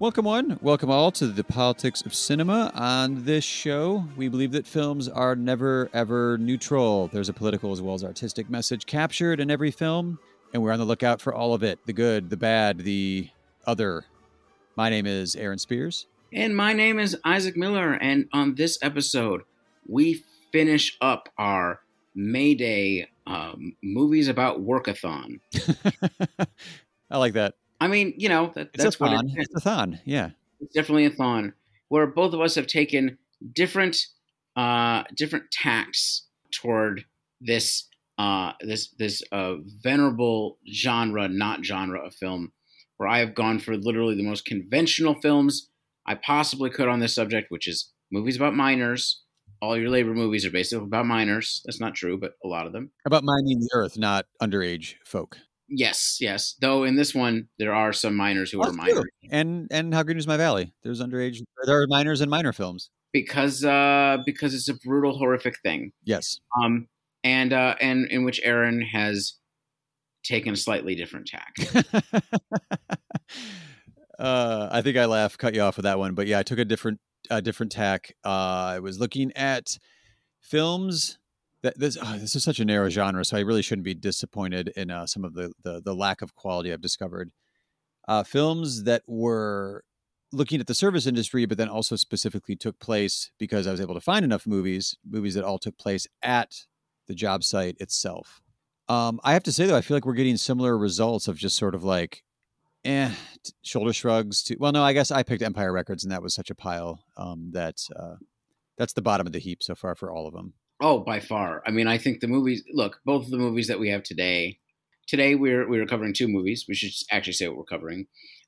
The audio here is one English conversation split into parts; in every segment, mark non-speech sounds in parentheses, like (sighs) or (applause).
Welcome, one. Welcome all to the politics of cinema. On this show, we believe that films are never, ever neutral. There's a political as well as artistic message captured in every film, and we're on the lookout for all of it the good, the bad, the other. My name is Aaron Spears. And my name is Isaac Miller. And on this episode, we finish up our May Day um, movies about workathon. (laughs) I like that. I mean, you know, that, that's a what thon. it is. It's a thon. Yeah. It's definitely a thon where both of us have taken different uh, different tacks toward this uh, this this uh, venerable genre, not genre of film, where I have gone for literally the most conventional films I possibly could on this subject, which is movies about minors. All your labor movies are basically about minors. That's not true, but a lot of them. About mining the earth, not underage folk. Yes, yes. Though in this one, there are some minors who are That's true. minors. And and how green is my valley? There's underage. There are minors in minor films. because uh because it's a brutal horrific thing Yes. um and uh and in which aaron has taken a slightly different tack (laughs) uh, I think I laugh, cut you off with that one, but yeah, I took a different, a different tack. Uh, I was looking at films that this, oh, this is such a narrow genre, so I really shouldn't be disappointed in uh, some of the, the the lack of quality I've discovered. Uh, films that were looking at the service industry, but then also specifically took place because I was able to find enough movies, movies that all took place at the job site itself. Um, I have to say though, I feel like we're getting similar results of just sort of like, eh, shoulder shrugs. To well, no, I guess I picked Empire Records, and that was such a pile um, that uh, that's the bottom of the heap so far for all of them. Oh by far. I mean i think the movies look both of the movies that we have today today we're we're covering two movies. We should actually say what we're covering.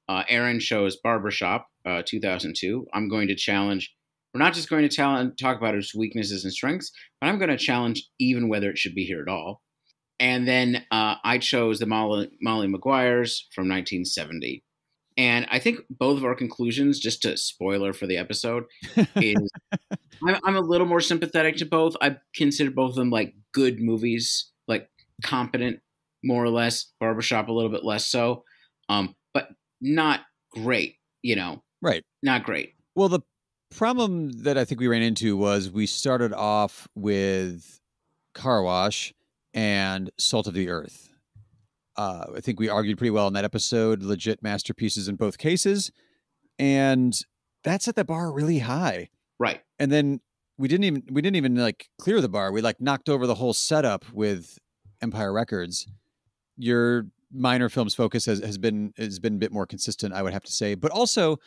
Uh, aaron shows barbershop uh, 2002 i'm going to challenge we're not just going to talent, talk about its weaknesses and strengths but i'm going to challenge even whether it should be here at all. And then uh, I chose the Molly, Molly Maguires from 1970. And I think both of our conclusions, just to spoiler for the episode, (laughs) is I'm, I'm a little more sympathetic to both. I consider both of them like good movies, like competent, more or less. Barbershop a little bit less so, um, but not great. You know, right. not great. Well, the problem that I think we ran into was we started off with Car Wash and Salt of the Earth. Uh, I think we argued pretty well in that episode. Legit masterpieces in both cases, and that set the bar really high. Right. And then we didn't even we didn't even like clear the bar. We like knocked over the whole setup with Empire Records. Your minor films focus has, has been has been a bit more consistent, I would have to say. But also,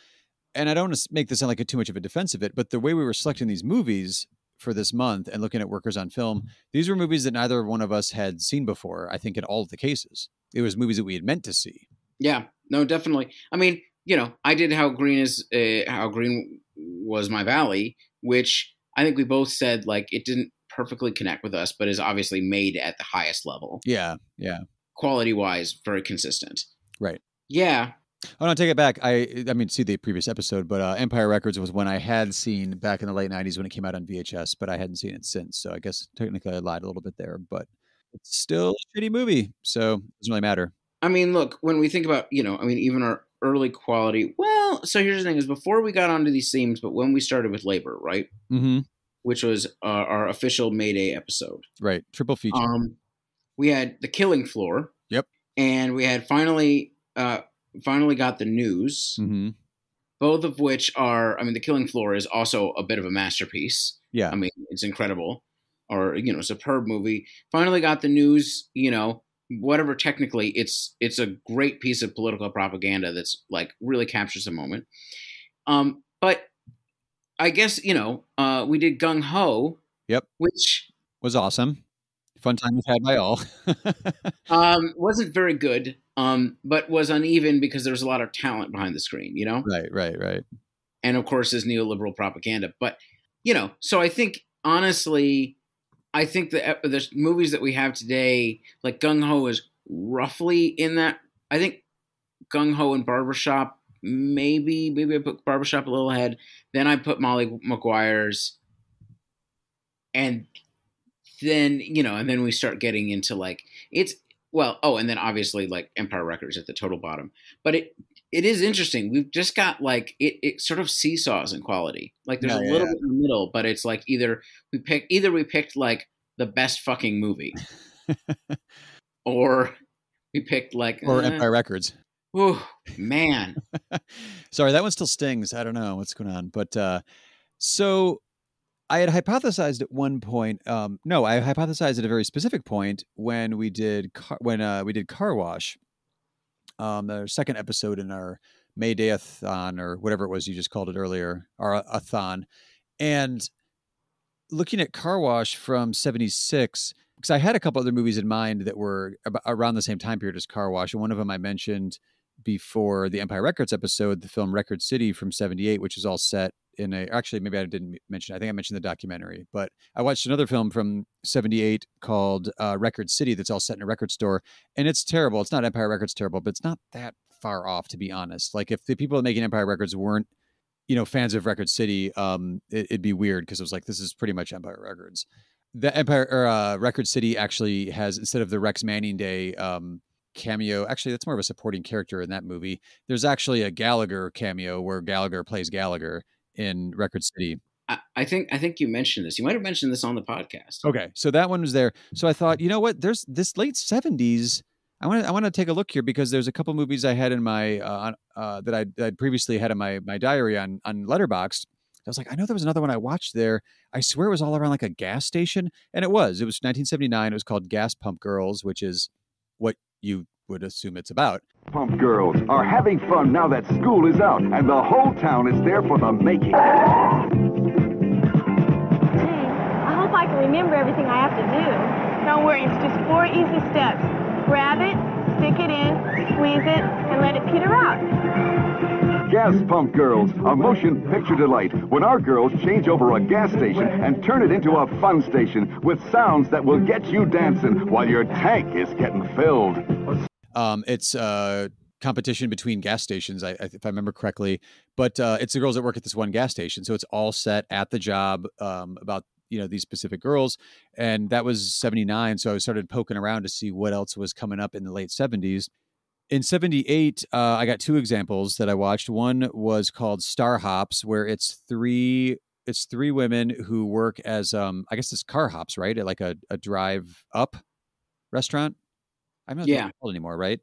and I don't want to make this sound like a, too much of a defense of it, but the way we were selecting these movies for this month and looking at workers on film, these were movies that neither one of us had seen before. I think in all of the cases, it was movies that we had meant to see. Yeah, no, definitely. I mean, you know, I did how green is uh, how green was my valley, which I think we both said like it didn't perfectly connect with us, but is obviously made at the highest level, Yeah, yeah, quality wise, very consistent. right. Yeah, Oh no, take it back. I I mean, see the previous episode, but uh, Empire Records was when I had seen back in the late '90s when it came out on VHS, but I hadn't seen it since. So I guess technically I lied a little bit there, but it's still a shitty movie, so it doesn't really matter. I mean, look, when we think about, you know, I mean, even our early quality. Well, so here's the thing: is before we got onto these themes, but when we started with labor, right, Mm-hmm. which was uh, our official May Day episode, Right, triple feature. um, we had the Killing Floor. Yep. And we had finally, uh, finally got the news. mm-hmm. both of which are i mean the killing floor is also a bit of a masterpiece Yeah, i mean it's incredible or you know superb movie finally got the news you know whatever technically it's it's a great piece of political propaganda that's like really captures the moment um but i guess you know uh we did gung ho Yep. which was awesome. Fun time we've had by all. (laughs) um wasn't very good um but was uneven because there was a lot of talent behind the screen you know right, right, right. and of course is neoliberal propaganda. But you know, so I think honestly, I think the the movies that we have today, like Gung Ho, is roughly in that. I think Gung Ho and Barbershop, maybe maybe I put Barbershop a little ahead. Then I put Molly Maguires, and then you know, and then we start getting into like it's well, oh, and then obviously like Empire Records at the total bottom. But it it is interesting. We've just got like it, it sort of seesaws in quality. Like there's a yeah, little bit in the middle, but it's like either we pick either we picked like the best fucking movie, (laughs) or we picked like or eh, Empire Records. whew, man. (laughs) Sorry, that one still stings. I don't know what's going on, but uh, so I had hypothesized at one point. Um, no, I hypothesized at a very specific point when we did car, when uh, we did Car Wash, um, the second episode in our May Day-a-thon or whatever it was you just called it earlier, our a thon, and looking at Car Wash from '76 because I had a couple other movies in mind that were around the same time period as Car Wash, and one of them I mentioned before the Empire Records episode, the film Record City from '78, which is all set in a. Actually, maybe I didn't mention. I think I mentioned the documentary, but I watched another film from '78 called uh, Record City that's all set in a record store, and it's terrible. It's not Empire Records terrible, but it's not that far off to be honest. Like if the people making Empire Records weren't you know fans of Record City, um, it, it'd be weird because it was like this is pretty much Empire Records. The Empire or uh, Record City actually has instead of the Rex Manning Day um, cameo, actually that's more of a supporting character in that movie. There's actually a Gallagher cameo where Gallagher plays Gallagher in Record City. I, I think I think you mentioned this. You might have mentioned this on the podcast. Okay, so that one was there. So I thought, you know what? There's this late '70s. I want to I want to take a look here because there's a couple movies I had in my uh, uh, that I that I'd previously had in my my diary on on Letterboxd. I was like, I know there was another one I watched there. I swear it was all around like a gas station, and it was. It was 1979. It was called Gas Pump Girls, which is what you would assume it's about. Pump girls are having fun now that school is out, and the whole town is there for the making. Gee, I hope I can remember everything I have to do. Don't worry, it's just four easy steps. Grab it, stick it in, squeeze it, and let it peter out. Gas Pump Girls, a motion picture delight when our girls change over a gas station and turn it into a fun station with sounds that will get you dancing while your tank is getting filled. Um, it's a competition between gas stations, I, if I remember correctly. But uh, it's the girls that work at this one gas station, so it's all set at the job um, about you know these specific girls. And that was '79, so I started poking around to see what else was coming up in the late '70s. In '78, uh, I got two examples that I watched. One was called Star Hops, where it's three it's three women who work as um, I guess it's car hops, right? At like a, a drive up restaurant. I'm not Yeah. old anymore, right?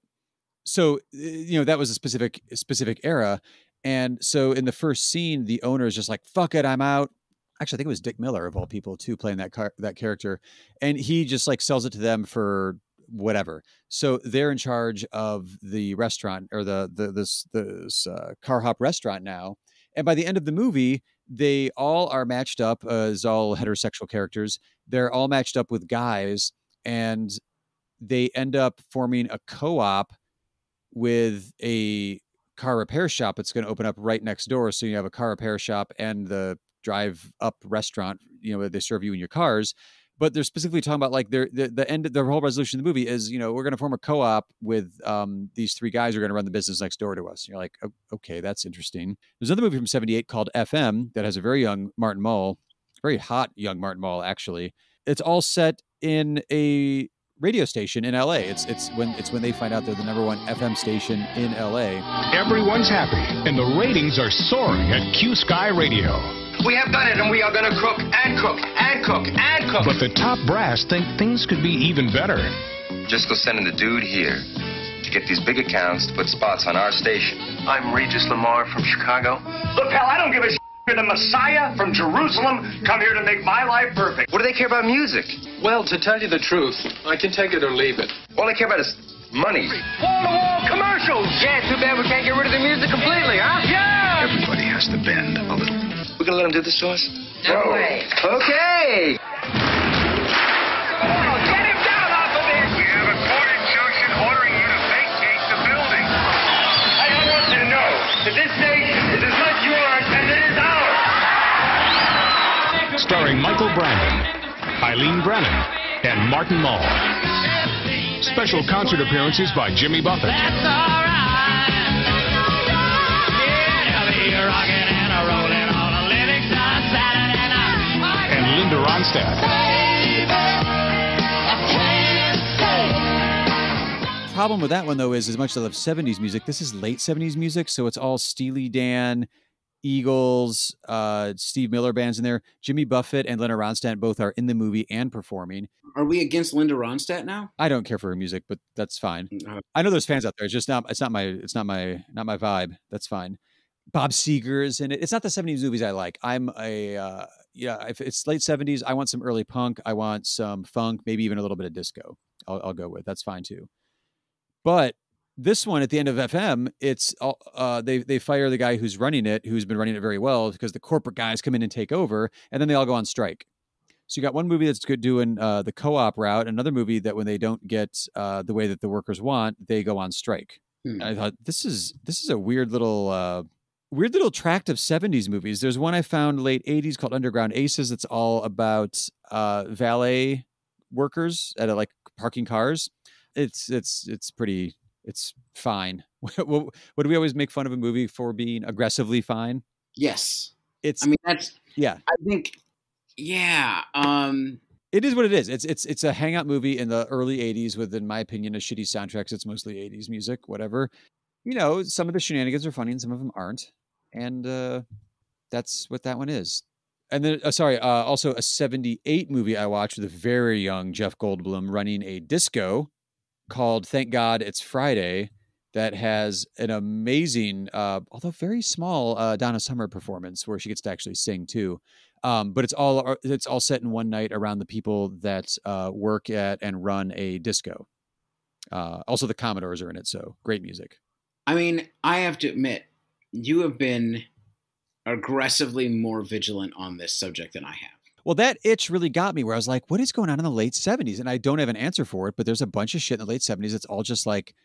So uh, you know that was a specific specific era, and so in the first scene, the owner is just like, "Fuck it, I'm out." Actually, I think it was Dick Miller of all people too playing that car that character, and he just like sells it to them for whatever. So they're in charge of the restaurant or the the this this uh, car hop restaurant now, and by the end of the movie, they all are matched up as all heterosexual characters. They're all matched up with guys, and they end up forming a co-op with a car repair shop that's going to open up right next door. So you have a car repair shop and the drive up restaurant, you know, they serve you in your cars. But they're specifically talking about like their the, the end of the whole resolution of the movie is, you know, we're going to form a co-op with um, these three guys who are going to run the business next door to us. And you're like, "O- okay, that's interesting. There's another movie from 78 called FM that has a very young Martin Mull, very hot young Martin Mull, actually. It's all set in a radio station in LA. It's it's when it's when they find out they're the number one FM station in LA. Everyone's happy, and the ratings are soaring at Q Sky Radio. We have done it, and we are going to cook and cook and cook and cook. But the top brass think things could be even better. Just go sending the dude here to get these big accounts to put spots on our station. I'm Regis Lamar from Chicago. Look, pal, I don't give a shit. You're the Messiah from Jerusalem. Come here to make my life perfect. What do they care about music? Well, to tell you the truth, I can take it or leave it. All they care about is money. Wall-to-wall commercials. Yeah, too bad we can't get rid of the music completely, huh? Yeah. Everybody has to bend a little. We're gonna let them do this to us? No oh. way. Okay. Oh, get him down Starring Michael Brandon, Eileen Brennan, and Martin Mull. Special concert appearances by Jimmy Buffett. And Linda Ronstadt. problem with that one though is as much as I love 70s music, this is late 70s music, so it's all Steely Dan, Eagles, uh, Steve Miller bands in there. Jimmy Buffett and Linda Ronstadt both are in the movie and performing. Are we against Linda Ronstadt now? I don't care for her music, but that's fine. Uh, I know there's fans out there. It's just not. It's not my. It's not my. Not my vibe. That's fine. Bob Seger is in it. It's not the '70s movies I like. I'm a. Uh, yeah, if it's late '70s, I want some early punk. I want some funk, maybe even a little bit of disco. I'll, I'll go with. That's fine too. But this one at the end of FM, it's all- uh, they they fire the guy who's running it, who's been running it very well, because the corporate guys come in and take over, and then they all go on strike. So you got one movie that's good doing uh, the co-op route, another movie that when they don't get uh, the way that the workers want, they go on strike. Hmm. I thought this is this is a weird little uh, weird little tract of 70s movies. There's one I found late 80s called Underground Aces. It's all about uh, valet workers at a, like parking cars. It's it's it's pretty it's fine. (laughs) what, do we always make fun of a movie for being aggressively fine? yes. It's I mean, that's. yeah, I think. Yeah. Um. it is what it is. It's it's it's a hangout movie in the early 80s with in my opinion a shitty soundtrack. 'cause It's mostly 80s music, whatever. You know, some of the shenanigans are funny and some of them aren't. And uh that's what that one is. And then uh, sorry, uh also a 78 movie I watched with a very young Jeff Goldblum running a disco called Thank God It's Friday that has an amazing uh although very small uh Donna Summer performance where she gets to actually sing too. Um, but it's all it's all set in one night around the people that uh, work at and run a disco. Uh, also, the Commodores are in it, so great music. I mean, I have to admit, you have been aggressively more vigilant on this subject than I have. Well, that itch really got me where I was like, what is going on in the late 70s? And I don't have an answer for it, but there's a bunch of shit in the late 70s It's all just like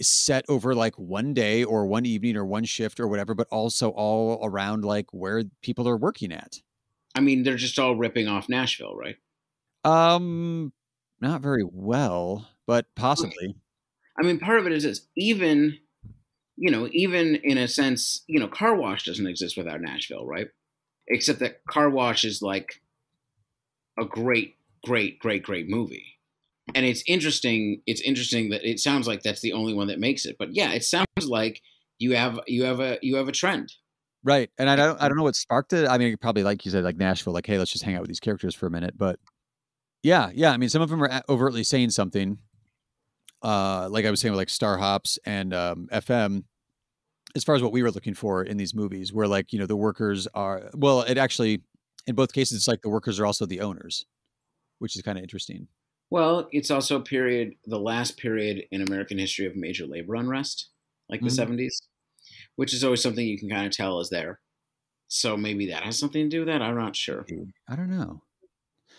set over like one day or one evening or one shift or whatever, but also all around like where people are working at. I mean, they're just all ripping off Nashville, right? Um, not very well, but possibly. I mean, part of it is this. Even, you know, even in a sense, you know, Car Wash doesn't exist without Nashville, right? Except that Car Wash is like a great, great, great, great movie. And it's interesting. It's interesting that it sounds like that's the only one that makes it. But yeah, it sounds like you have you have a you have a trend. Right. And I don't I don't know what sparked it. I mean, probably like you said, like Nashville, like, hey, let's just hang out with these characters for a minute. But yeah, yeah. I mean, some of them are overtly saying something. Uh, like I was saying with like Star Hops and um, FM, as far as what we were looking for in these movies, where like, you know, the workers are well, it actually in both cases it's like the workers are also the owners, which is kind of interesting. Well, it's also a period, the last period in American history of major labor unrest, like the Mhm. 70s, which is always something you can kind of tell is there. So maybe that has something to do with that. I'm not sure. I don't know.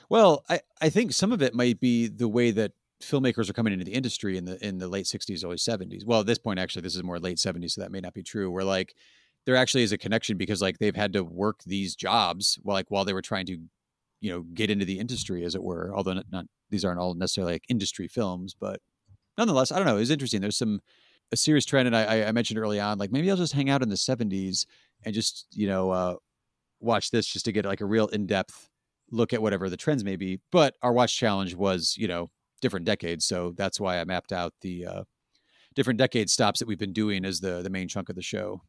Well, I, I think some of it might be the way that filmmakers are coming into the industry in the in the late 60s, early 70s. Well, at this point, actually, this is more late 70s, so that may not be true. We're like there actually is a connection because like they've had to work these jobs while like while they were trying to, you know, get into the industry, as it were. Although not, not these aren't all necessarily like industry films, but nonetheless, I don't know. It's interesting. There's some a serious trend, and I, I- mentioned early on, like maybe I'll just hang out in the 70s and just you know uh, watch this just to get like a real in depth look at whatever the trends may be. But our watch challenge was, you know, different decades, so that's why I mapped out the uh, different decade stops that we've been doing as the the main chunk of the show.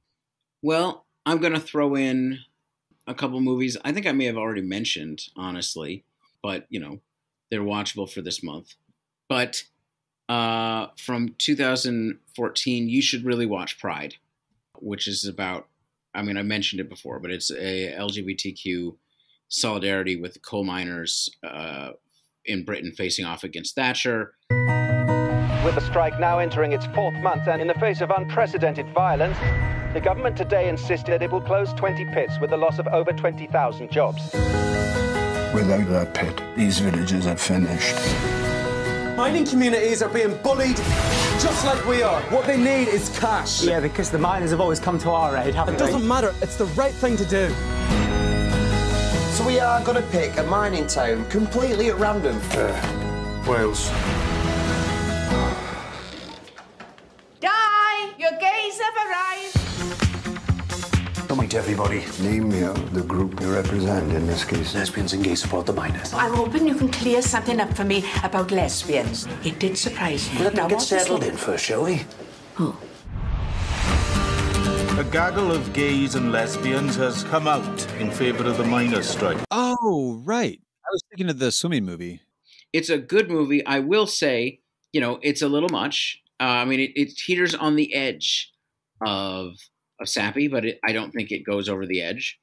Well, I'm going to throw in a couple movies. I think I may have already mentioned, honestly, but you know, they're watchable for this month. But uh, from 2014, you should really watch Pride, which is about. I mean, I mentioned it before, but it's a LGBTQ solidarity with coal miners uh, in Britain facing off against Thatcher. With the strike now entering its fourth month and in the face of unprecedented violence, the government today insisted it will close 20 pits with the loss of over 20,000 jobs. Without that pit, these villages are finished. Mining communities are being bullied just like we are. What they need is cash. Yeah, because the miners have always come to our aid, haven't It they? doesn't matter. It's the right thing to do. So we are going to pick a mining town completely at random. Uh, Wales. Meet everybody. Name uh, the group you represent in this case. Lesbians and gay support the miners. I'm hoping you can clear something up for me about lesbians. It did surprise me. Let them Now, get settled in first, shall we? Oh. A gaggle of gays and lesbians has come out in favor of the miners' strike. Oh, right. I was thinking of the swimming movie. It's a good movie. I will say, you know, it's a little much. Uh, I mean, it, it teeters on the edge of of sappy, but it, I don't think it goes over the edge.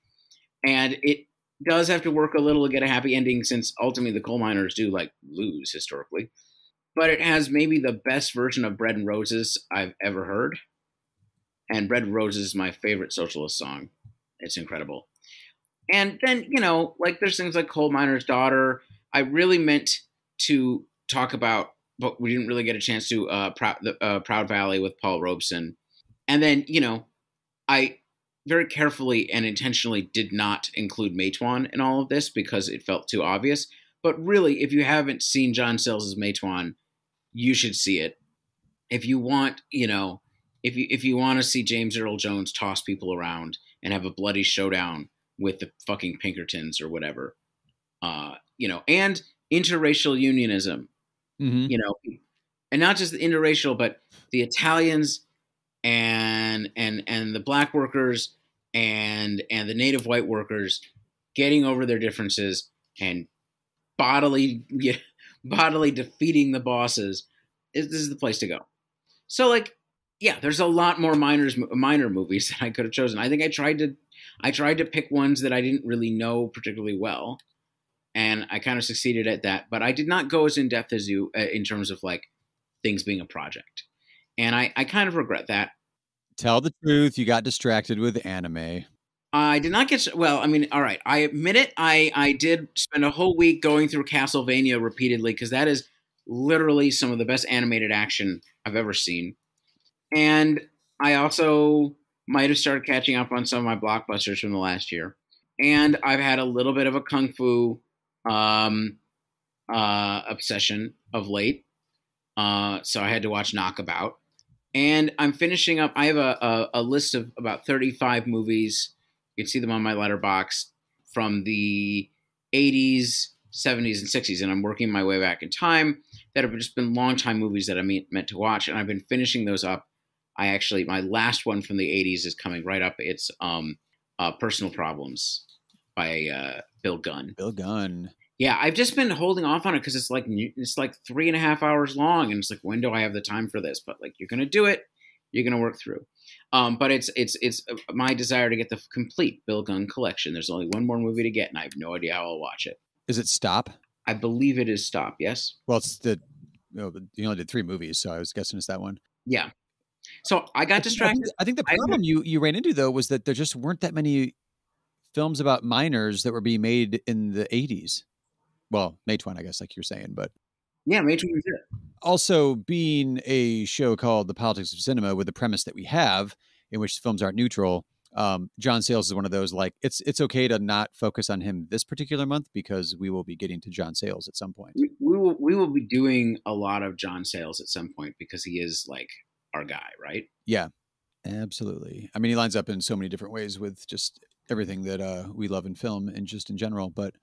And it does have to work a little to get a happy ending, since ultimately the coal miners do like lose historically. But it has maybe the best version of "Bread and Roses" I've ever heard. And "Bread and Roses" is my favorite socialist song. It's incredible. And then you know, like there's things like "Coal Miner's Daughter." I really meant to talk about, but we didn't really get a chance to. Uh, the, uh, Proud Valley with Paul Robeson, and then you know, I very carefully and intentionally did not include Matewan in all of this because it felt too obvious. But really, if you haven't seen John Sayles' Matewan, you should see it. If you want, you know, if you if you want to see James Earl Jones toss people around and have a bloody showdown with the fucking Pinkertons or whatever, uh, you know, and interracial unionism, Mhm. you know, and not just the interracial, but the Italians and and and the black workers and and the native white workers getting over their differences and bodily (laughs) bodily defeating the bosses. Is this is the place to go. So like yeah there's a lot more minors minor movies (laughs) that i could have chosen. I think i tried to i tried to pick ones that i didn't really know particularly well and i kind of succeeded at that but i did not go as in depth as you uh, in terms of like things being a project. And i i kind of regret that Tell the truth. You got distracted with anime. I did not get well. I mean, all right. I admit it. I I did spend a whole week going through Castlevania repeatedly because that is literally some of the best animated action I've ever seen. And I also might have started catching up on some of my blockbusters from the last year. And I've had a little bit of a kung fu um, uh, obsession of late. Uh, so I had to watch Knockabout. And I'm finishing up. I have a, a, a list of about 35 movies. You can see them on my Letterboxd from the 80s, 70s, and 60s. And I'm working my way back in time that have just been long time movies that I mean, meant to watch. And I've been finishing those up. I actually, my last one from the 80s is coming right up. It's um, uh, Personal Problems by uh, Bill Gunn. Bill Gunn. Yeah, I've just been holding off on it because it's like it's like three and a half hours long, and it's like when do I have the time for this? But like you're gonna do it, you're gonna work through. Um, but it's it's it's my desire to get the complete Bill Gunn collection. There's only one more movie to get, and I have no idea how I'll watch it. Is it Stop? I believe it is Stop. Yes. Well, it's the. You, know, you only did three movies, so I was guessing it's that one. Yeah. So I got distracted. I think the problem you you ran into though was that there just weren't that many films about miners that were being made in the 80s. Well, Matewan, I guess, like you're saying, but yeah, Matewan was it. Also, being a show called The Politics of Cinema, with the premise that we have, in which films aren't neutral, um, John Sayles is one of those. Like, it's it's okay to not focus on him this particular month because we will be getting to John Sayles at some point. We, we will we will be doing a lot of John Sayles at some point because he is like our guy, right? Yeah, absolutely. I mean, he lines up in so many different ways with just everything that uh, we love in film and just in general. But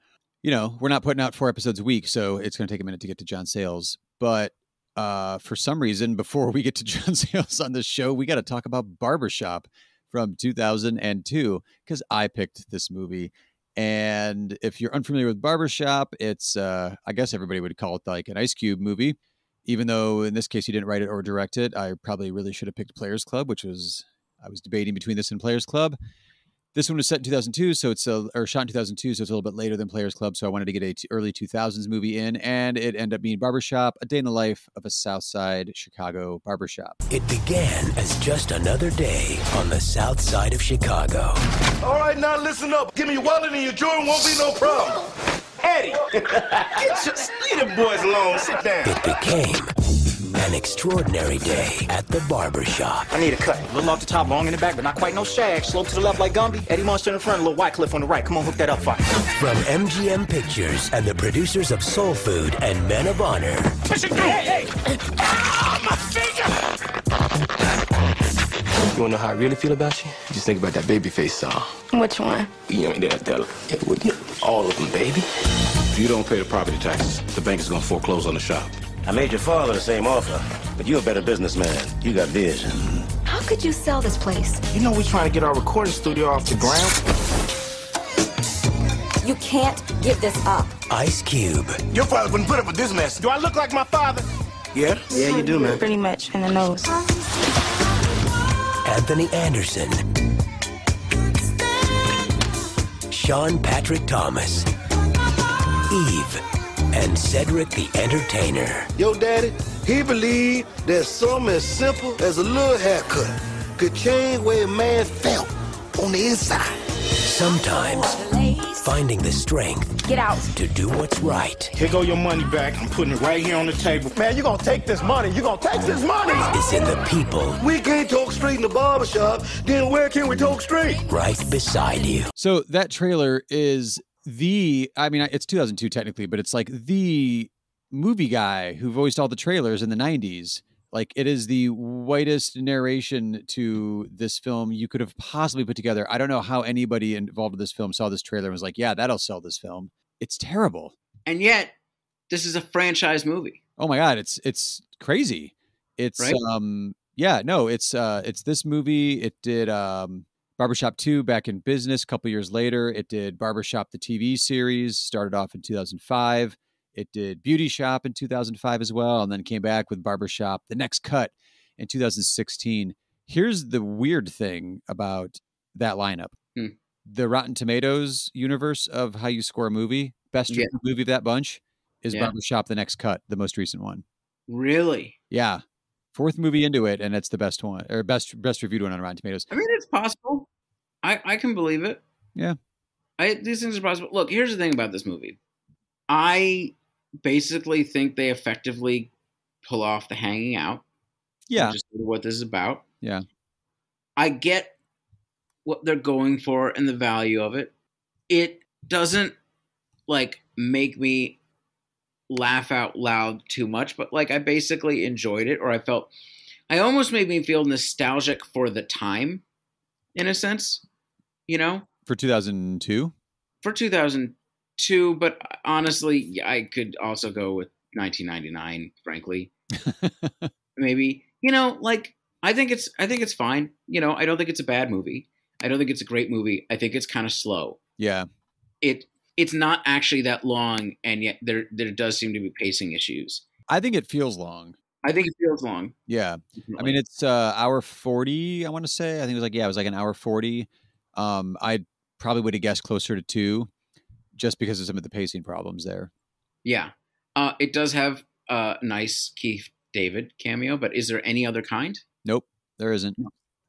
you know, we're not putting out four episodes a week, so it's going to take a minute to get to John Sayles. But uh, for some reason, (laughs) before we get to John (laughs) Sayles on this show, we got to talk about Barbershop from 2002 because I picked this movie. And if you're unfamiliar with Barbershop, it's, uh, I guess everybody would call it like an Ice Cube movie. Even though in this case he didn't write it or direct it, I probably really should have picked Players Club, which was, I was debating between this and Players Club. This one was set in 2002, so it's a, or shot in 2002, so it's a little bit later than Players Club. So I wanted to get a t- early 2000s movie in, and it ended up being Barbershop, a day in the life of a South Side Chicago barbershop. It began as just another day on the south side of Chicago. All right, now listen up. Give me your wallet and your jewelry, won't be no problem. Eddie, (laughs) get your, leave the boys alone. Sit down. It became an extraordinary day at the barbershop. I need a cut. A little off the top, long in the back, but not quite no shag. Slope to the left like Gumby. Eddie Munster in the front, a little white cliff on the right. Come on, hook that up for me. From MGM Pictures and the producers of Soul Food and Men of Honor. Push it through. Hey, hey. Ah, my finger. You wanna know how I really feel about you? Just think about that babyface song. Which one? You know, that, that, yeah, well, you know, all of them, baby. If you don't pay the property taxes, the bank is gonna foreclose on the shop. I made your father the same offer, but you're a better businessman. You got vision. How could you sell this place? You know we're trying to get our recording studio off the ground. You can't give this up. Ice Cube. Your father wouldn't put up with this mess. Do I look like my father? Yeah? Yeah, you do, man. Pretty much in the nose. Anthony Anderson. Sean Patrick Thomas. Eve. And Cedric the Entertainer. Yo, daddy, he believed that something as simple as a little haircut could change where a man felt on the inside. Sometimes finding the strength Get out. to do what's right Here go your money back. I'm putting it right here on the table. Man, you're gonna take this money. You're gonna take this money. It's in the people We can't talk straight in the barbershop. Then where can we talk straight? right beside you. So that trailer is the I mean it's 2002 technically, but it's like the movie guy who voiced all the trailers in the 90s. Like it is the whitest narration to this film you could have possibly put together. I don't know how anybody involved with this film saw this trailer and was like, "Yeah, that'll sell this film." It's terrible. And yet, this is a franchise movie. Oh my god, it's it's crazy. It's Right? um yeah, no, it's uh it's this movie. It did um Barbershop 2 back in business a couple years later. It did Barbershop the TV series, started off in 2005. It did Beauty Shop in 2005 as well and then came back with Barbershop the next cut in 2016. Here's the weird thing about that lineup. Hmm. The Rotten Tomatoes universe of how you score a movie, best Yeah. movie of that bunch is Yeah. Barbershop the next cut, the most recent one. Really? Yeah. Fourth movie into it, and it's the best one or best best reviewed one on Rotten Tomatoes. I mean, it's possible. I I can believe it. Yeah. I these things are possible. Look, here's the thing about this movie. I basically think they effectively pull off the hanging out. Yeah. Which is sort of what this is about. Yeah. I get what they're going for and the value of it. It doesn't like make me laugh out loud too much, but like I basically enjoyed it or I felt I almost made me feel nostalgic for the time in a sense, you know, For 2002. for 2002, but uh, honestly, I could also go with 1999, frankly. (laughs) Maybe. You know, like I think it's I think it's fine. You know, I don't think it's a bad movie. I don't think it's a great movie. I think it's kind of slow. Yeah. It it's not actually that long and yet there there does seem to be pacing issues. I think it feels long. I think it feels long. Yeah. I mean, it's uh hour 40, I want to say. I think it was like, yeah, it was like an hour 40. Um, I probably would have guessed closer to two just because of some of the pacing problems there. Yeah. Uh it does have a nice Keith David cameo, but is there any other kind? Nope, there isn't.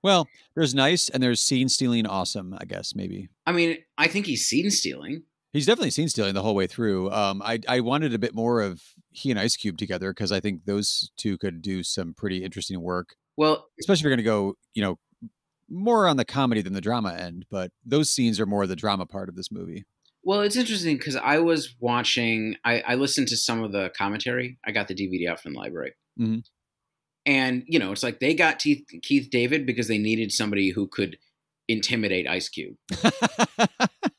Well, there's nice and there's scene stealing awesome, I guess, maybe. I mean, I think he's scene stealing. He's definitely scene stealing the whole way through. Um, I I wanted a bit more of he and Ice Cube together because I think those two could do some pretty interesting work. Well, especially if you're going to go, you know, more on the comedy than the drama end. But those scenes are more the drama part of this movie. Well, it's interesting because I was watching. I, I listened to some of the commentary. I got the DVD out from the library, Mhm. and you know, it's like they got Keith, Keith David because they needed somebody who could intimidate Ice Cube. (laughs)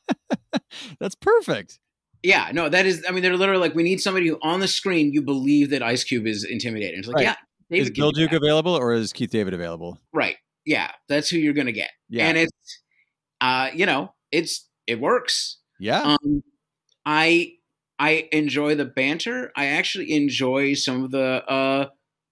That's perfect. Yeah, no, that is. I mean, they're literally like, we need somebody who on the screen you believe that Ice Cube is intimidating. It's like, Right. yeah, is David can Bill Duke that. available or is Keith David available? right? Yeah, that's who you're gonna get. Yeah. and it's, uh, you know, it's it works. Yeah. Um, I I enjoy the banter. I actually enjoy some of the uh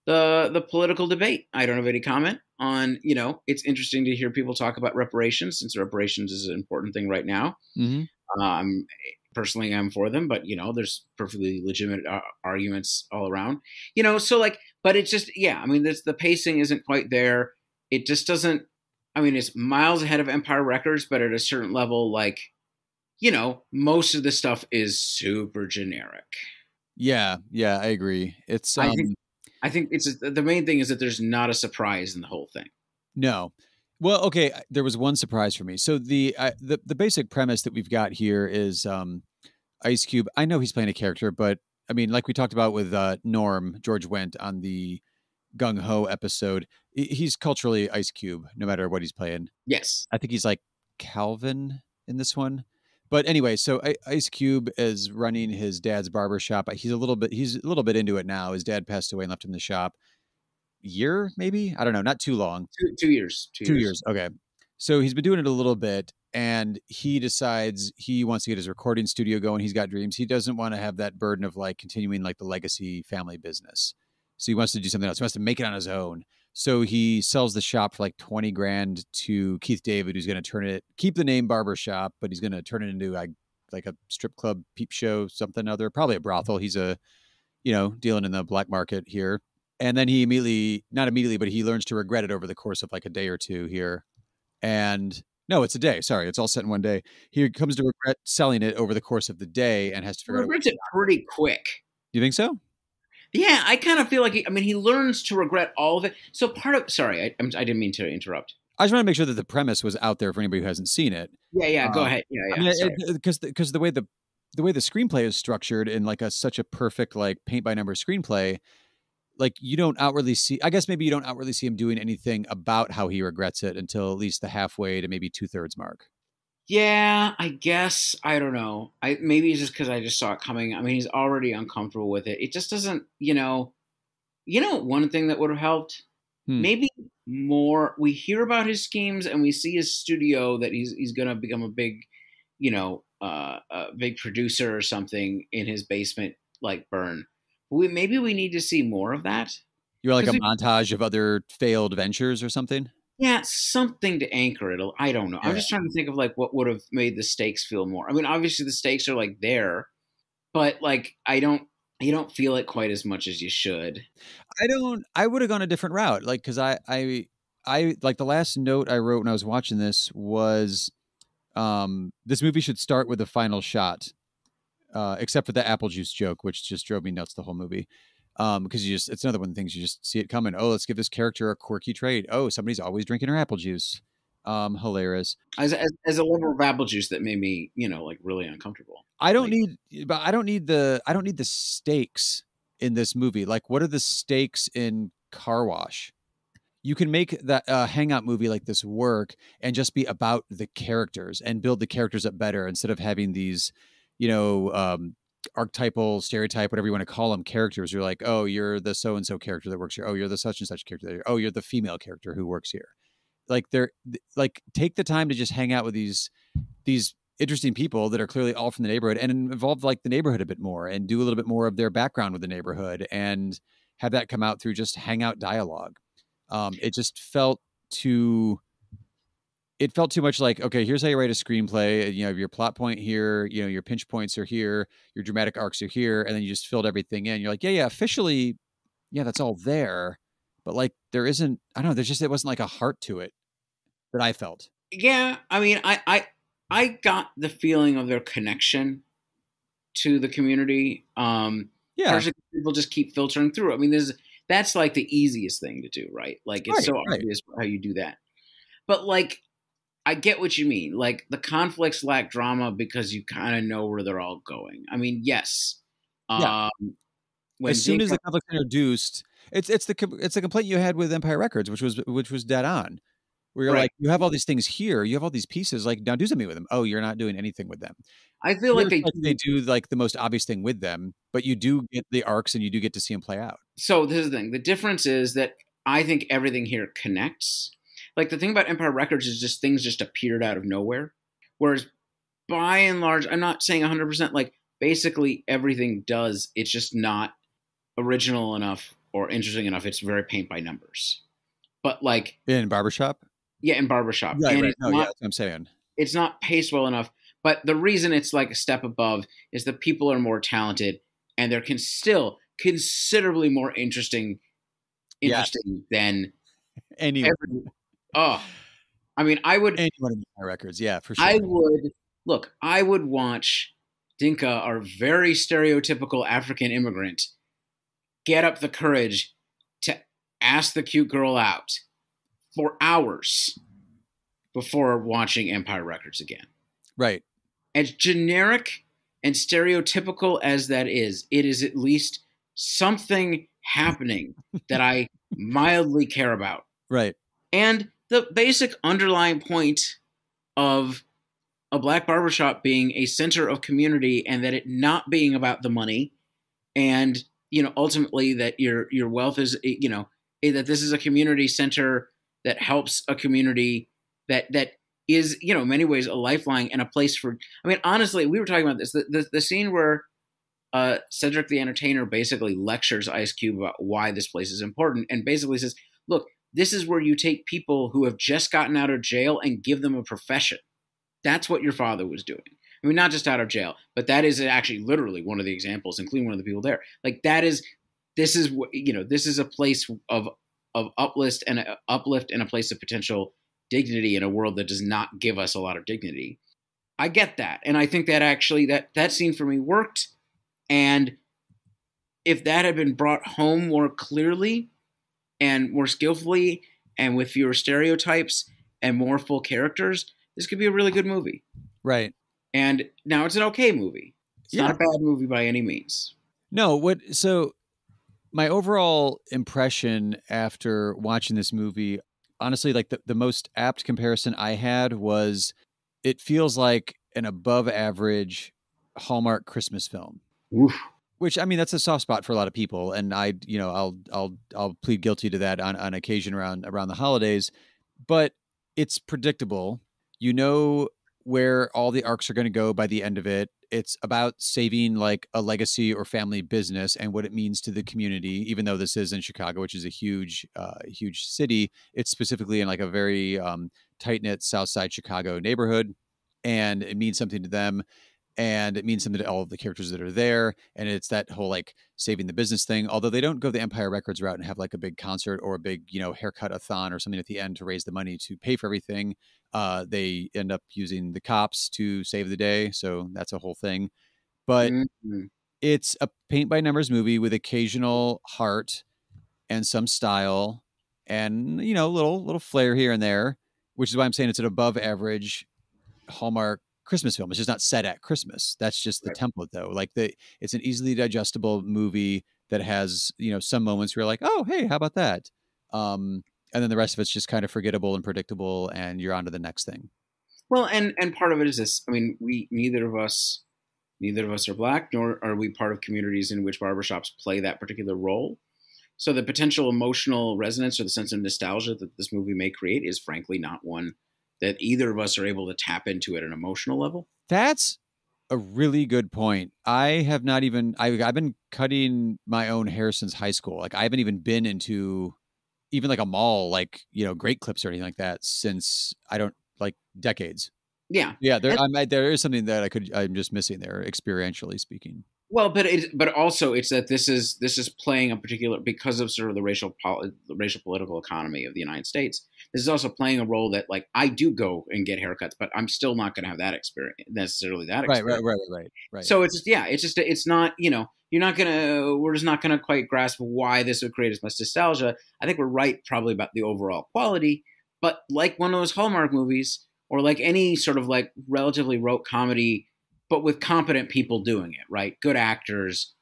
the the political debate. I don't have any comment on. You know, it's interesting to hear people talk about reparations since reparations is an important thing right now. Mm-hmm. Um, personally, I'm for them, but you know, there's perfectly legitimate uh, arguments all around. You know, so like, but it's just yeah. I mean, this the pacing isn't quite there. It just doesn't. I mean, it's miles ahead of Empire Records, but at a certain level, like, you know, most of the stuff is super generic. Yeah, yeah, I agree. It's um, I think I think it's the main thing is that there's not a surprise in the whole thing. No. Well, okay. There was one surprise for me. So the uh, the the basic premise that we've got here is um, Ice Cube. I know he's playing a character, but I mean, like we talked about with uh, Norm George Wendt on the Gung Ho episode, he's culturally Ice Cube, no matter what he's playing. Yes. I think he's like Calvin in this one. But anyway, so I- Ice Cube is running his dad's barber shop. He's a little bit he's a little bit into it now. His dad passed away and left him the shop. Year maybe I don't know, not too long. Two, two years. Two, Two years. Okay. So he's been doing it a little bit and he decides he wants to get his recording studio going. He's got dreams. He doesn't want to have that burden of like continuing like the legacy family business. So he wants to do something else. He wants to make it on his own. So he sells the shop for like 20 grand to Keith David, who's going to turn it, keep the name barber shop, but he's going to turn it into like, like a strip club, peep show, something other, probably a brothel. He's a, you know, dealing in the black market here. And then he immediately, not immediately, but he learns to regret it over the course of like a day or two here. And no, it's a day. Sorry, it's all set in one day. He comes to regret selling it over the course of the day and has to figure out. It pretty quick. You think so? Yeah, I kind of feel like he, I mean he learns to regret all of it. So part of sorry, I, I'm- didn't mean to interrupt. I just want to make sure that the premise was out there for anybody who hasn't seen it. Yeah, yeah, go Um, ahead. Yeah, yeah. I mean, because because the way the the way the screenplay is structured in like a such a perfect like paint by number screenplay, like you don't outwardly see. I guess maybe you don't outwardly see him doing anything about how he regrets it until at least the halfway to maybe two thirds mark. Yeah, I guess I don't know. I maybe it's just because I just saw it coming. I mean, he's already uncomfortable with it. It just doesn't, you know. You know, one thing that would have helped, Hmm. maybe more. We hear about his schemes and we see his studio that he's he's gonna become a big, you know, uh, a big producer or something in his basement, like burn. We maybe we need to see more of that. You're like a we- montage of other failed ventures or something. Yeah, something to anchor it. I don't know. I'm just trying to think of like what would have made the stakes feel more. I mean, obviously the stakes are like there, but like I don't you don't feel it quite as much as you should. I don't. I would have gone a different route, like because I, I, I like the last note I wrote when I was watching this was, um, this movie should start with the final shot, uh, except for the apple juice joke, which just drove me nuts the whole movie. Um, because you just it's another one of the things you just see it coming. Oh, let's give this character a quirky trait. Oh, somebody's always drinking her apple juice. Um, hilarious. As, as as a lover of apple juice, that made me you know like really uncomfortable. I don't need, but I don't need the, I don't need the stakes in this movie. Like, what are the stakes in Car Wash? You can make that uh, hangout movie like this work and just be about the characters and build the characters up better instead of having these, you know, um, archetypal, stereotype, whatever you want to call them, characters. You're like, oh, you're the so and so character that works here. Oh, you're the such and such character. Oh, you're the female character who works here. Like, they're like, take the time to just hang out with these these interesting people that are clearly all from the neighborhood and involve like the neighborhood a bit more and do a little bit more of their background with the neighborhood and have that come out through just hangout dialogue. Um, it just felt too it felt too much like okay here's how you write a screenplay you know your plot point here you know your pinch points are here your dramatic arcs are here and then you just filled everything in you're like yeah yeah officially yeah that's all there but like there isn't i don't know there's just it wasn't like a heart to it that i felt Yeah, I mean, I I I got the feeling of their connection to the community. Um, Yeah. people just keep filtering through. I mean, there's that's like the easiest thing to do, right? Like it's Right, so right. obvious how you do that. But like, I get what you mean. Like the conflicts lack drama because you kind of know where they're all going. I mean, yes. Yeah. Um, as soon as the conflict's introduced, it's it's the it's the complaint you had with Empire Records, which was which was dead on. Where you're Right. like, you have all these things here, you have all these pieces, like now do something with them. Oh, you're not doing anything with them. I feel like they it's they do like the most obvious thing with them, but you do get the arcs and you do get to see them play out. so this is the thing. The difference is that I think everything here connects. Like the thing about Empire Records is just things just appeared out of nowhere. Whereas by and large, I'm not saying 100%, like basically everything does. It's just not original enough or interesting enough. It's very paint by numbers. But like, In barbershop, yeah, in Barbershop. right? and right. No, not- yeah, that's what I'm saying. it's not paced well enough. But the reason it's like a step above is the people are more talented and they're can still considerably more interesting Yes. interesting than Anyone, every, oh I mean I would anyone in Empire Records, yeah, for sure. I would look, I would watch Dinka, our very stereotypical African immigrant, get up the courage to ask the cute girl out for hours before watching Empire Records again right. as generic and stereotypical as that is, it is at least something happening that I (laughs) mildly care about Right. And the basic underlying point of a black barbershop being a center of community and that it not being about the money and you know ultimately that your your wealth is you know that this is a community center that helps a community that that is you know in many ways a lifeline and a place for i mean honestly we were talking about this the, the, the scene where uh, cedric the entertainer basically lectures ice cube about why this place is important and basically says look this is where you take people who have just gotten out of jail and give them a profession that's what your father was doing I mean, not just out of jail, but that is actually literally one of the examples, including one of the people there. Like that is, this is what you know. This is a place of of uplift and a, uplift and a place of potential dignity in a world that does not give us a lot of dignity. I get that, and I think that actually that that scene for me worked. And if that had been brought home more clearly and more skillfully, and with fewer stereotypes and more full characters, this could be a really good movie. Right. And now it's an okay movie. It's Yeah. not a bad movie by any means. No, what so my overall impression after watching this movie, honestly, like the, the most apt comparison I had was it feels like an above average Hallmark Christmas film. Which I mean that's a soft spot for a lot of people. And I, you know, I'll I'll I'll plead guilty to that on, on occasion around around the holidays. But it's predictable. You know where all the arcs are going to go by the end of it. It's about saving like a legacy or family business and what it means to the community. Even though this is in Chicago, which is a huge, uh, huge city, it's specifically in like a very um, tight knit South Side Chicago neighborhood, and it means something to them. And it means something to all of the characters that are there. And it's that whole like saving the business thing. Although they don't go the Empire Records route and have like a big concert or a big, you know, haircut a thon or something at the end to raise the money to pay for everything uh, they end up using the cops to save the day. So that's a whole thing. But Mhm. it's a paint by numbers movie with occasional heart and some style and you know, little little flair here and there, which is why I'm saying it's an above average Hallmark Christmas film. It's just not set at Christmas. That's just the template though. Like the it's an easily digestible movie that has, you know, some moments where you're like, "Oh, hey, how about that?" Um and then the rest of it's just kind of forgettable and predictable and you're on to the next thing. Well, and and part of it is this. I mean, we neither of us, neither of us are black, nor are we part of communities in which barbershops play that particular role. So the potential emotional resonance or the sense of nostalgia that this movie may create is frankly not one that either of us are able to tap into at an emotional level. That's a really good point. I have not even I I've been cutting my own hair since high school. Like I haven't even been into even like a mall like, you know, great clips or anything like that since I don't like decades. Yeah. Yeah, there And- I, there is something that I could I'm just missing there experientially speaking. Well, but it, but also it's that this is this is playing a particular because of sort of the racial pol- the racial political economy of the United States. This is also playing a role that like I do go and get haircuts, but I'm still not going to have that experience necessarily that Right, experience. right, right, right, right. Right. So it's just, yeah, it's just it's not you know you're not gonna we're just not gonna quite grasp why this would create as much nostalgia. I think we're right probably about the overall quality, but like one of those Hallmark movies or like any sort of like relatively rote comedy, but with competent people doing it, right? Good actors,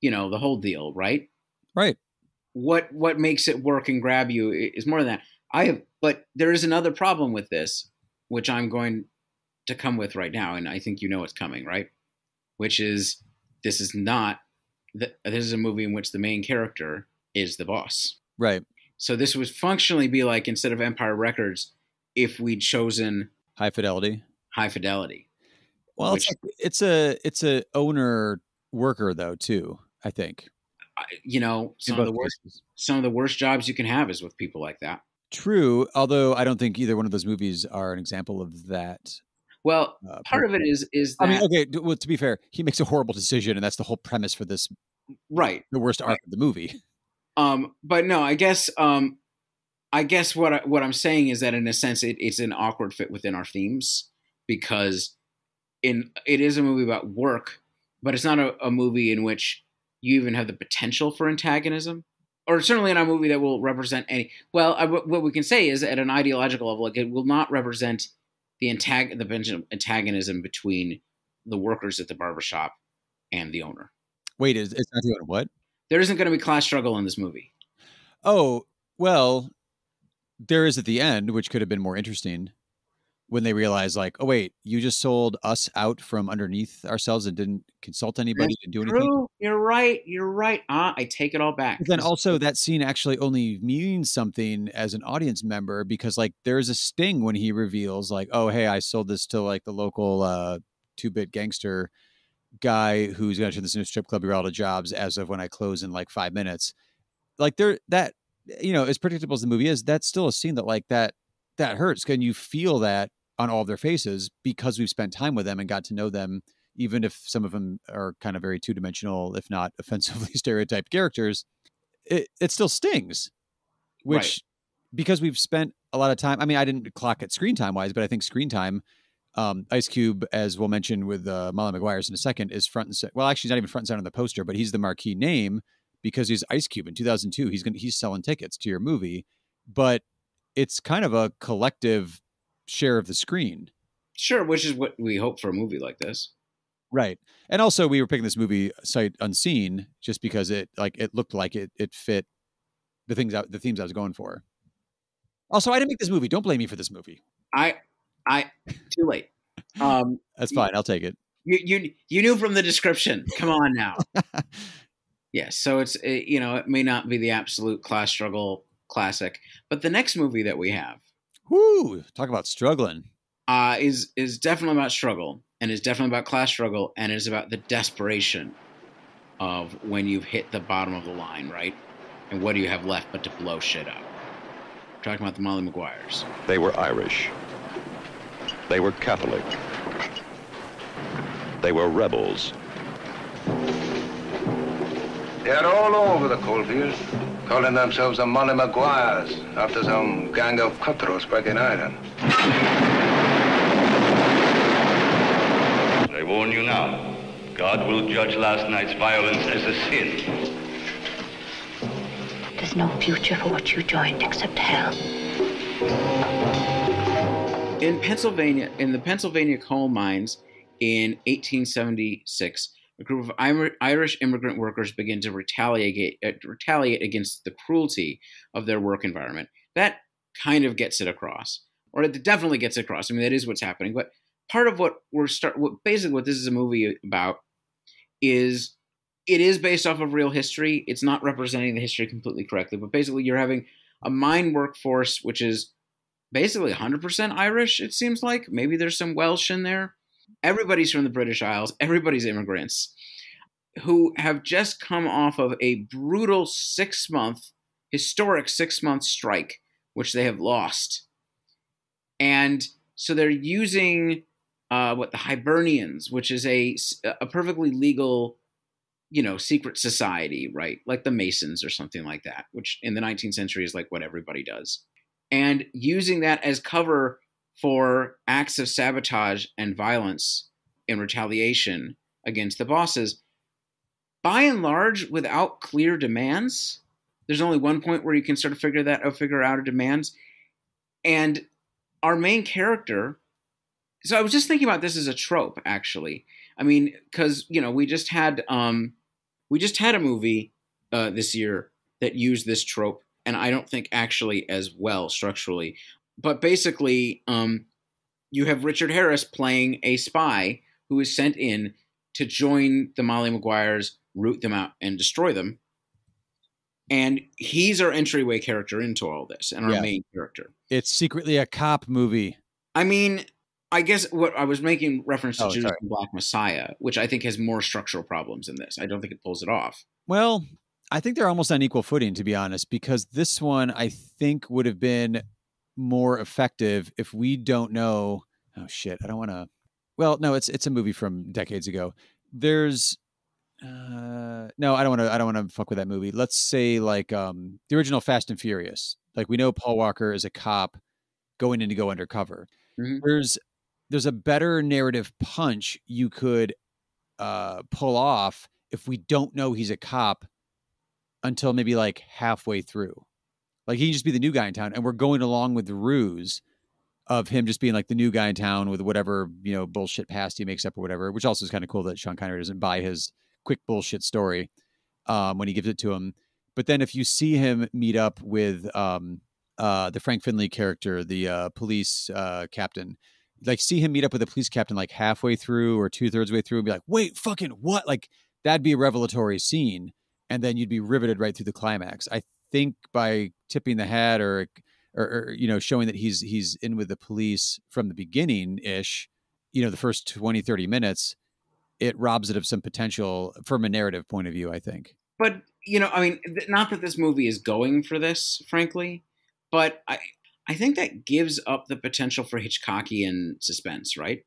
you know, the whole deal, right? Right. What what makes it work and grab you is more than that. I have, but there is another problem with this, which I'm going to come with right now, and I think you know it's coming, right? Which is this is not the, this is a movie in which the main character is the boss. Right. So this would functionally be like instead of Empire Records, if we'd chosen High fidelity. High Fidelity. Well, Which- it's like, it's a it's a owner worker though too, I think. You know, some of the worst some of the worst jobs you can have is with people like that. True, although I don't think either one of those movies are an example of that. Well, Uh, part of it is is that I mean, okay. Well, to be fair, he makes a horrible decision, and that's the whole premise for this. Right. The worst arc of the movie. (laughs) Um, but no, I guess um, I guess what I, what I'm saying is that in a sense it, it's an awkward fit within our themes because in it is a movie about work, but it's not a, a movie in which you even have the potential for antagonism, or certainly not a movie that will represent any. Well, I, what we can say is at an ideological level, like it will not represent the antag- the antagonism between the workers at the barbershop and the owner. Wait, is it's not doing what? There isn't going to be class struggle in this movie. Oh well, there is at the end, which could have been more interesting when they realize, like, oh wait, you just sold us out from underneath ourselves and didn't consult anybody and do anything. True. You're right. You're right. Ah, I take it all back. But then also that scene actually only means something as an audience member because like there's a sting when he reveals like, oh hey, I sold this to like the local uh two bit gangster guy who's gonna turn this into a strip club, you're out of jobs as of when I close in like five minutes. Like there that you know, as predictable as the movie is, that's still a scene that like that that hurts. Can you feel that on all of their faces because we've spent time with them and got to know them, even if some of them are kind of very two dimensional, if not (laughs) offensively stereotyped characters, it, it still stings. Which Right. because we've spent a lot of time. I mean, I didn't clock it screen time wise, but I think screen time, um, Ice Cube, as we'll mention with uh, Molly Maguires in a second, is front and center. Well, actually, he's not even front and center on the poster, but he's the marquee name because he's Ice Cube in 2002. He's going to he's selling tickets to your movie, but it's kind of a collective share of the screen. Sure, which is what we hope for a movie like this. Right. And also we were picking this movie sight unseen just because it like it looked like it it fit the things out the themes I was going for. Also, I didn't make this movie. Don't blame me for this movie. I, I, too late. Um, (laughs) That's fine. I'll take it. you you you knew from the description. Come on now. (laughs) yes, so it's it, you know it may not be the absolute class struggle classic, but the next movie that we have Whoo! Talk about struggling. uh, is is definitely about struggle and is definitely about class struggle and is about the desperation of when you've hit the bottom of the line, right? And what do you have left but to blow shit up? We're talking about the Molly Maguires. They were Irish. They were Catholic. They were rebels. They're all over the coalfields, calling themselves the Molly Maguires after some gang of cutthroats back in Ireland. I warn you now, God will judge last night's violence as a sin. There's no future for what you joined except hell. in Pennsylvania, in the Pennsylvania coal mines in 1876, a group of Irish immigrant workers begin to retaliate, uh, retaliate against the cruelty of their work environment. That kind of gets it across, or it definitely gets it across. I mean, that is what's happening. But part of what we're start, what basically what this is a movie about is it is based off of real history. It's not representing the history completely correctly, but basically you're having a mine workforce which is basically 100% Irish, it seems like. Maybe there's some Welsh in there. Everybody's from the British Isles, everybody's immigrants who have just come off of a brutal six month, historic six month strike, which they have lost. And so they're using uh, what the Hibernians, which is a, a perfectly legal, you know, secret society, right? Like the Masons or something like that, which in the 19th century is like what everybody does and using that as cover for acts of sabotage and violence in retaliation against the bosses. By and large, without clear demands, there's only one point where you can sort of figure that out, figure out a demands. And our main character. So I was just thinking about this as a trope, actually. I mean, because you know, we just had um, we just had a movie uh, this year that used this trope and I don't think actually as well structurally. But basically, um, you have Richard Harris playing a spy who is sent in to join the Molly Maguires, root them out, and destroy them. And he's our entryway character into all this, and our Yeah. main character. It's secretly a cop movie. I mean, I guess what I was making reference to Oh, Judas and Black Messiah, which I think has more structural problems than this. I don't think it pulls it off. Well, I think they're almost on equal footing, to be honest, because this one I think would have been more effective if we don't know. Oh shit! I don't want to. Well, no, it's it's a movie from decades ago. There's uh no, I don't want to. I don't want to fuck with that movie. Let's say like um the original Fast and Furious. Like we know Paul Walker is a cop going in to go undercover. There's there's a better narrative punch you could uh pull off if we don't know he's a cop until maybe like halfway through. Like he can just be the new guy in town, and we're going along with the ruse of him just being like the new guy in town with whatever you know bullshit past he makes up or whatever. Which also is kind of cool that Sean Connery doesn't buy his quick bullshit story um, when he gives it to him. But then if you see him meet up with um, uh, the Frank Finlay character, the uh, police uh, captain, like see him meet up with a police captain like halfway through or two thirds way through and be like, wait, fucking what? Like that'd be a revelatory scene, and then you'd be riveted right through the climax. I think by tipping the hat or or, or you know showing that he's he's in with the police from the beginning ish, you know, the first 20, 30 minutes, it robs it of some potential from a narrative point of view. I think. But you know, I mean, th- not that this movie is going for this, frankly, but I I think that gives up the potential for Hitchcockian suspense, right?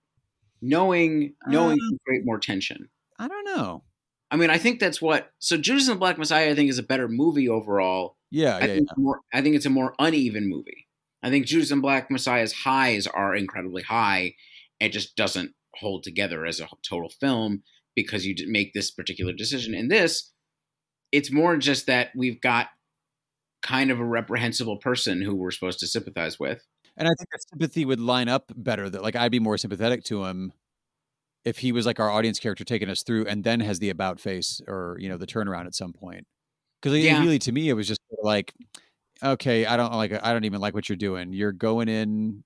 Knowing knowing Um, create more tension. I don't know. I mean, I think that's what. So Judas and the Black Messiah, I think, is a better movie overall. Yeah, I yeah, think it's more. I think it's a more uneven movie. I think Judas and Black Messiah's highs are incredibly high. It just doesn't hold together as a total film because you make this particular decision. In this, it's more just that we've got kind of a reprehensible person who we're supposed to sympathize with. And I think that sympathy would line up better. That like I'd be more sympathetic to him if he was like our audience character taking us through, and then has the about face or you know the turnaround at some point. Because Yeah. really, to me, it was just like, okay, I don't like, I don't even like what you're doing. You're going in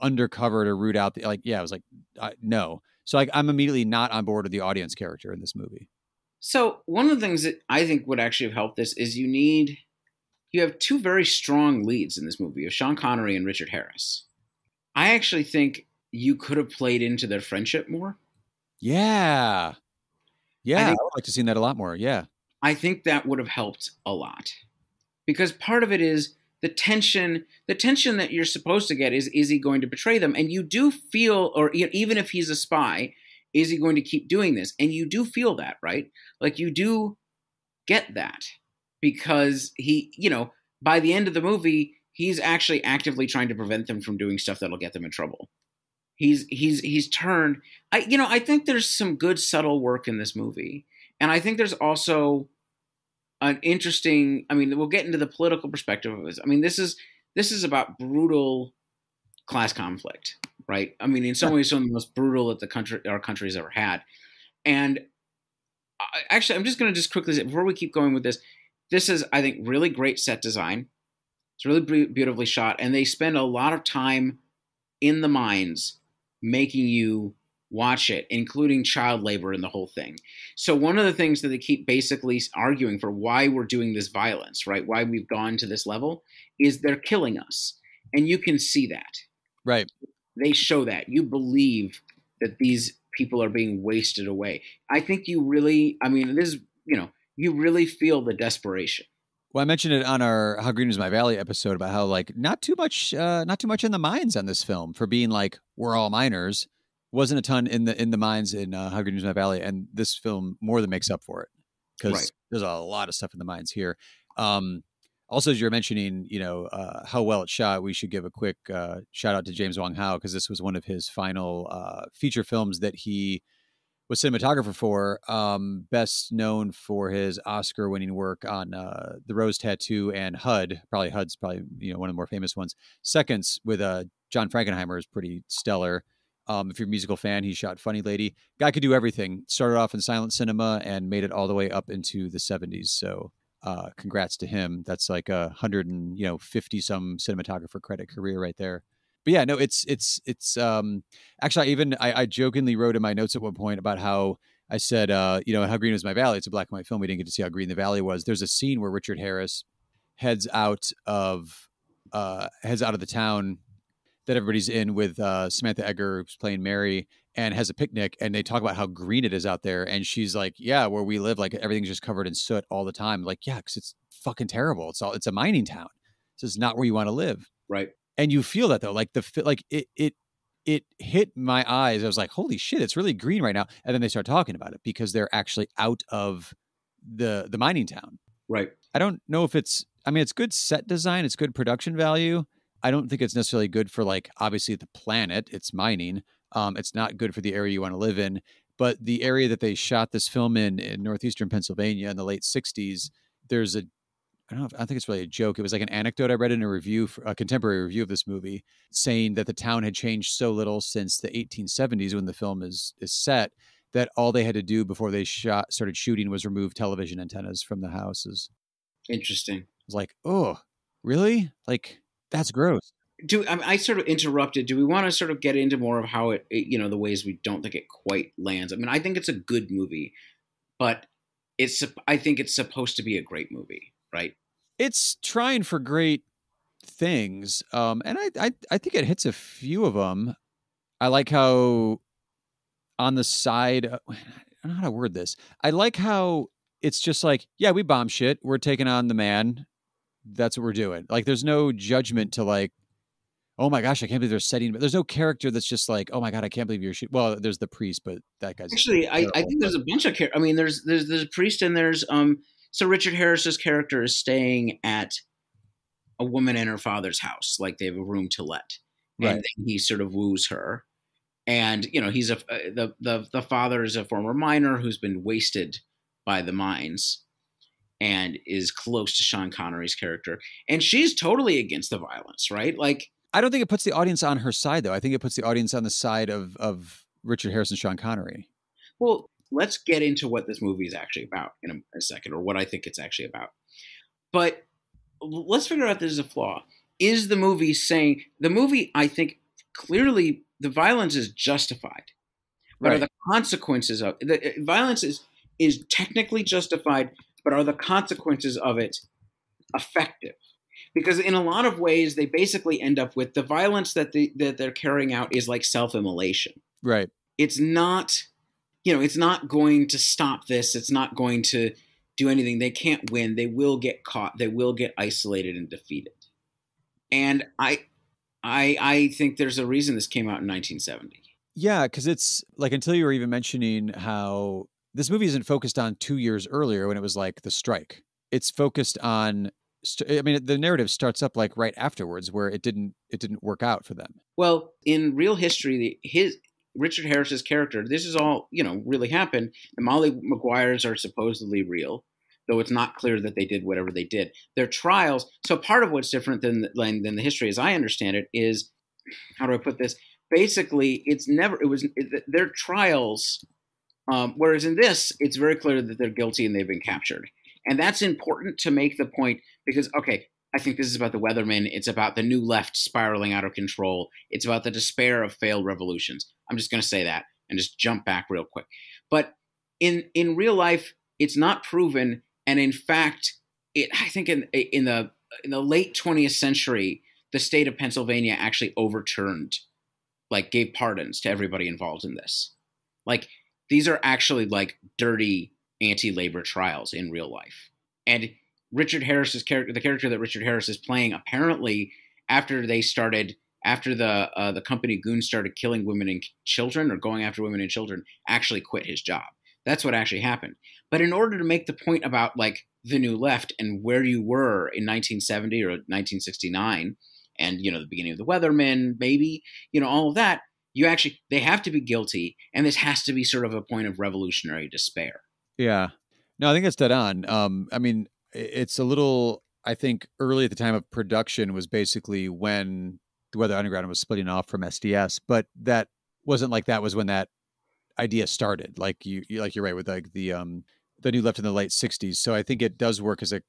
undercover to root out the like. Yeah, I was like, I, no. So like, I'm immediately not on board with the audience character in this movie. So one of the things that I think would actually have helped this is you need you have two very strong leads in this movie of Sean Connery and Richard Harris. I actually think you could have played into their friendship more. Yeah, yeah, I, think- would like to see that a lot more. Yeah, I think that would have helped a lot. Because part of it is the tension, the tension that you're supposed to get is is he going to betray them? And you do feel or even if he's a spy, is he going to keep doing this? And you do feel that, right? Like you do get that because he, you know, by the end of the movie, he's actually actively trying to prevent them from doing stuff that'll get them in trouble. He's he's he's turned. I you know I think there's some good subtle work in this movie, and I think there's also an interesting. I mean, we'll get into the political perspective of this. I mean, this is this is about brutal class conflict, right? I mean, in some ways, some of the most brutal that the country our country has ever had, and I, actually, I'm just going to just quickly say before we keep going with this, this is I think really great set design. It's really beautifully shot, and they spend a lot of time in the mines making you watch it, including child labor and the whole thing. So one of the things that they keep basically arguing for why we're doing this violence, right? Why we've gone to this level is they're killing us. And you can see that. right. They show that. You believe that these people are being wasted away. I think you really I mean this is, you know, you really feel the desperation. Well, I mentioned it on our "How Green Is My Valley" episode about how like not too much, uh, not too much in the mines on this film for being like we're all miners. Wasn't a ton in the in the mines in uh, "How Green My Valley," and this film more than makes up for it because Right. there's a lot of stuff in the mines here. Um, also, as you're mentioning, you know uh, how well it shot, we should give a quick uh, shout out to James Wong Howe because this was one of his final uh, feature films that he was cinematographer for, um, best known for his Oscar-winning work on uh, The Rose Tattoo and HUD. Probably HUD's probably you know one of the more famous ones. Seconds with uh, John Frankenheimer is pretty stellar. Um, if you're a musical fan, he shot Funny Lady. Guy could do everything. Started off in silent cinema and made it all the way up into the 70s. So, uh, congrats to him. That's like a hundred and you know fifty some cinematographer credit career right there. But yeah, no, it's it's it's um actually I even I, I jokingly wrote in my notes at one point about how I said uh you know how green was my valley. It's a black and white film. We didn't get to see how green the valley was. There's a scene where Richard Harris heads out of uh heads out of the town that everybody's in with uh, Samantha Eggar, who's playing Mary, and has a picnic. And they talk about how green it is out there. And she's like, "Yeah, where we live, like everything's just covered in soot all the time." Like, yeah, because it's fucking terrible. It's all it's a mining town. This is not where you want to live. Right. And you feel that though, like the like it it it hit my eyes. I was like, "Holy shit, it's really green right now." And then they start talking about it because they're actually out of the the mining town. Right. I don't know if it's I mean it's good set design, it's good production value. I don't think it's necessarily good for like obviously the planet, it's mining. Um it's not good for the area you want to live in, but the area that they shot this film in in northeastern Pennsylvania in the late 60s, there's a I don't know. If, I don't think it's really a joke. It was like an anecdote I read in a review, for, a contemporary review of this movie, saying that the town had changed so little since the 1870s when the film is is set that all they had to do before they shot started shooting was remove television antennas from the houses. Interesting. It was like, oh, Really? Like that's gross. Do I, mean, I sort of interrupted? Do we want to sort of get into more of how it, it, you know, the ways we don't think it quite lands? I mean, I think it's a good movie, but it's I think it's supposed to be a great movie, right? It's trying for great things, um, and I, I I think it hits a few of them. I like how on the side. (sighs) I don't know how to word this. I like how it's just like, yeah, we bomb shit. We're taking on the man. That's what we're doing. Like, there's no judgment to like, oh my gosh, I can't believe they're setting. But there's no character that's just like, oh my god, I can't believe you're. shooting. Well, there's the priest, but that guy's actually. I, I think there's a bunch of. Char- I mean, there's there's there's a priest and there's um. So Richard Harris's character is staying at a woman in her father's house, like they have a room to let, and Right. then he sort of woos her, and you know he's a uh, the the the father is a former miner who's been wasted by the mines, and is close to Sean Connery's character, and she's totally against the violence, right? Like I don't think it puts the audience on her side, though. I think it puts the audience on the side of of Richard Harris and Sean Connery. Well, let's get into what this movie is actually about in a, a second, or what I think it's actually about. But let's figure out this is a flaw. Is the movie saying the movie? I think clearly the violence is justified. What are the consequences of the uh, violence? Is is technically justified, but are the consequences of it effective? Because in a lot of ways, they basically end up with the violence that they, that they're carrying out is like self-immolation. Right. it's not you know it's not going to stop this. It's not going to do anything. They can't win. They will get caught. They will get isolated and defeated. And i i i think there's a reason this came out in 1970 Yeah, because it's like until you were even mentioning how this movie isn't focused on two years earlier when it was like the strike. It's focused on. I mean, the narrative starts up like right afterwards, where it didn't it didn't work out for them. well in real history the, his richard harris's character this is all you know really happened the molly maguires are supposedly real though it's not clear that they did whatever they did their trials so part of what's different than than, than the history as i understand it is how do i put this basically it's never it was it, their trials um, whereas in this it's very clear that they're guilty and they've been captured. And that's important to make the point because okay i think this is about the weathermen. It's about the new left spiraling out of control. It's about the despair of failed revolutions. I'm just going to say that and just jump back real quick. But in in real life it's not proven. And in fact it i think in in the in the late 20th century the state of pennsylvania actually overturned like gave pardons to everybody involved in this. Like these are actually like dirty anti-labor trials in real life. And richard harris's character the character that richard harris is playing apparently after they started after the uh, the company goons started killing women and children or going after women and children actually quit his job. That's what actually happened. But in order to make the point about like the new left and where you were in 1970 or 1969 and you know the beginning of the weathermen maybe you know all of that you actually they have to be guilty and this has to be sort of a point of revolutionary despair Yeah. No, I think that's dead on. Um, I mean, it's a little. I think early at the time of production was basically when the Weather Underground was splitting off from SDS, but that wasn't like that was when that idea started. Like you, you like you're right with like the um the new left in the late '60s. So I think it does work as a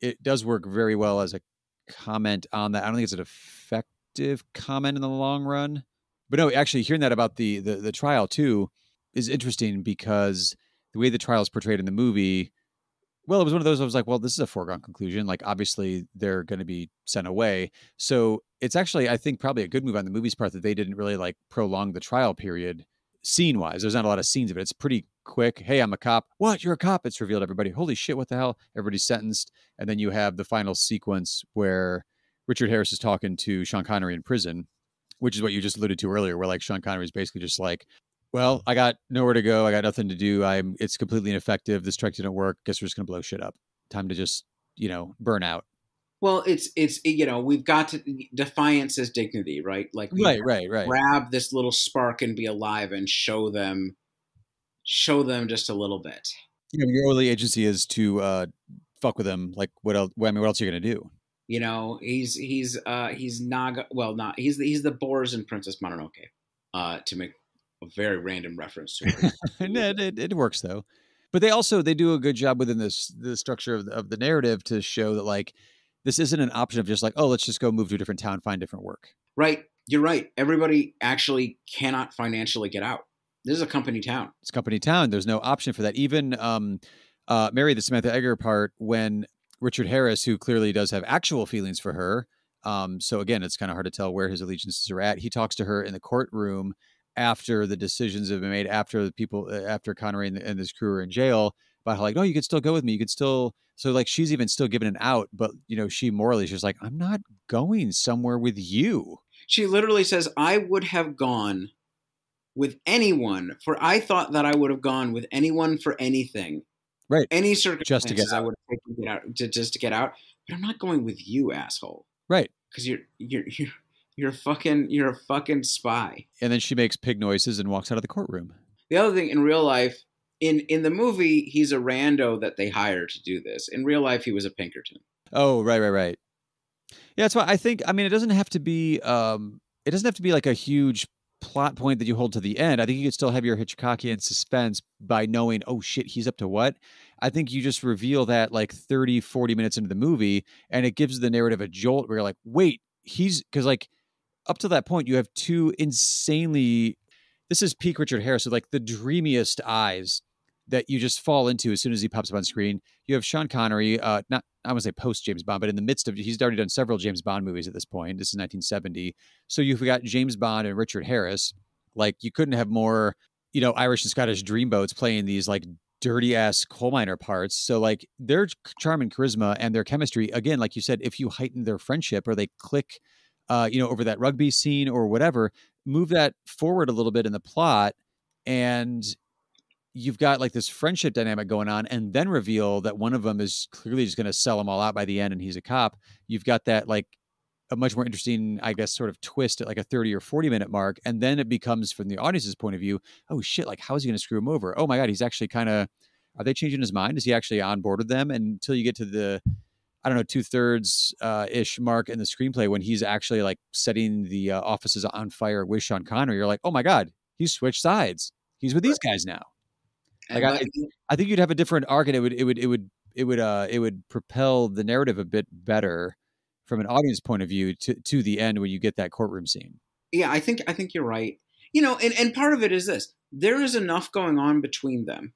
it does work very well as a comment on that. I don't think it's an effective comment in the long run, but no, actually hearing that about the the, the trial too is interesting because the way the trial is portrayed in the movie, well, it was one of those I was like, well, this is a foregone conclusion. Like, obviously, they're going to be sent away. So it's actually, I think, probably a good move on the movie's part that they didn't really like prolong the trial period scene wise. There's not a lot of scenes of it. It's pretty quick. Hey, I'm a cop. What? You're a cop. It's revealed everybody. Holy shit, what the hell? Everybody's sentenced. And then you have the final sequence where Richard Harris is talking to Sean Connery in prison, which is what you just alluded to earlier, where like Sean Connery is basically just like, well, I got nowhere to go. I got nothing to do. I'm it's completely ineffective. This strike didn't work. Guess we're just gonna blow shit up. Time to just, you know, burn out. well it's it's you know we've got to defiance is dignity right like we Right, right, right. grab this little spark and be alive and show them show them just a little bit You know, your only agency is to uh fuck with them. Like what else I mean, what else are you gonna do? You know, he's he's uh he's Naga. Well, not he's the, he's the Boars in Princess Mononoke. Uh, to make a very random reference to her. (laughs) It, it, it works though. But they also they do a good job within this the structure of the, of the narrative to show that like this isn't an option of just like, oh, let's just go move to a different town, find different work. Right. You're right. Everybody actually cannot financially get out. This is a company town. It's company town. There's no option for that. Even um, uh, Mary, the Samantha Eggar part, when Richard Harris, who clearly does have actual feelings for her, um, so again, it's kind of hard to tell where his allegiances are at. He talks to her in the courtroom after the decisions have been made, after the people, uh, after Connery and, and his crew are in jail, about how like, no, you could still go with me. You could still. So like, she's even still given an out, but you know, she morally, she's like, I'm not going somewhere with you. She literally says, I would have gone with anyone for I thought that I would have gone with anyone for anything. Right. Any circumstances Just to get I would have taken to get out to, just to get out. But I'm not going with you, asshole. Right. Because you're you're you're you're a fucking you're a fucking spy. And then she makes pig noises and walks out of the courtroom. The other thing in real life, in in the movie, he's a rando that they hired to do this. In real life, he was a Pinkerton. Oh, right, right, right. Yeah, that's why I think. I mean, it doesn't have to be. Um, it doesn't have to be like a huge plot point that you hold to the end. I think you could still have your Hitchcockian suspense by knowing, oh shit, he's up to what. I think you just reveal that like 30, 40 minutes into the movie, and it gives the narrative a jolt where you're like, wait, he's because like up to that point, you have two insanely. This is peak Richard Harris with like the dreamiest eyes that you just fall into as soon as he pops up on screen. You have Sean Connery, uh, not I to say post James Bond, but in the midst of he's already done several James Bond movies at this point. This is 1970, so you've got James Bond and Richard Harris. Like you couldn't have more, you know, Irish and Scottish dreamboats playing these like dirty ass coal miner parts. So like their charm and charisma and their chemistry, again, like you said, if you heighten their friendship or they click, uh, you know, over that rugby scene or whatever, move that forward a little bit in the plot, and you've got like this friendship dynamic going on and then reveal that one of them is clearly just going to sell them all out by the end and he's a cop you've got that like a much more interesting i guess sort of twist at like a 30 or 40 minute mark and then it becomes from the audience's point of view oh shit like how is he going to screw him over oh my god he's actually kind of are they changing his mind is he actually on board with them and until you get to the I don't know, two thirds uh, ish mark in the screenplay when he's actually like setting the uh, offices on fire with Sean Connery. You're like, oh my God, he's switched sides. He's with these guys now. Like I, I think you'd have a different arc, and it would it would it would it would uh it would propel the narrative a bit better from an audience point of view to to the end when you get that courtroom scene. Yeah, I think I think you're right. You know, and, and part of it is this: there is enough going on between them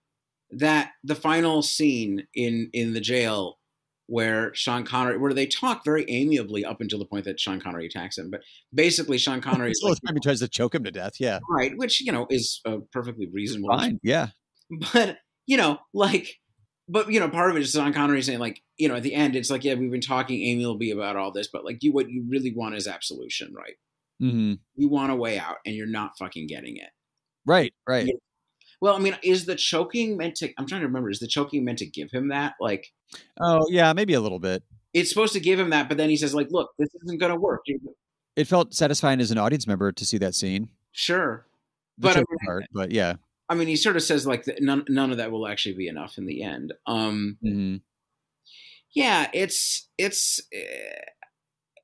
that the final scene in in the jail where Sean Connery, where they talk very amiably up until the point that Sean Connery attacks him, but basically Sean (laughs) Connery is like, time he tries to choke him to death. Yeah, right, which you know is a perfectly reasonable. fine. Yeah, But you know, like, but you know, part of it is Sean Connery saying like, you know, at the end, it's like, yeah, we've been talking amiably about all this, but like, you what you really want is absolution, right? mm-hmm. You want a way out, and you're not fucking getting it. right, right. Yeah. Well, I mean, is the choking meant to? I'm trying to remember. Is the choking meant to give him that? Like, Oh yeah, maybe a little bit. it's supposed to give him that, but then he says, like, look, this isn't going to work. It felt satisfying as an audience member to see that scene. Sure, The but I mean, part, but yeah. I mean, he sort of says like that none none of that will actually be enough in the end. Um, hmm yeah, it's it's eh,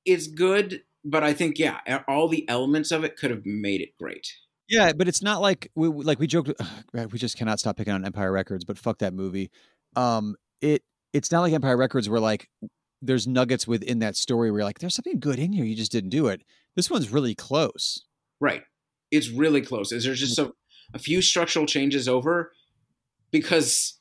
it's good, but I think yeah, all the elements of it could have made it great. Yeah, but it's not like we like we joked. ugh, we just cannot stop picking on Empire Records, but fuck that movie. Um, it it's not like Empire Records where like there's nuggets within that story where you're like there's something good in here, you just didn't do it. This one's really close. Right. It's really close. Is there's just a, a few structural changes over because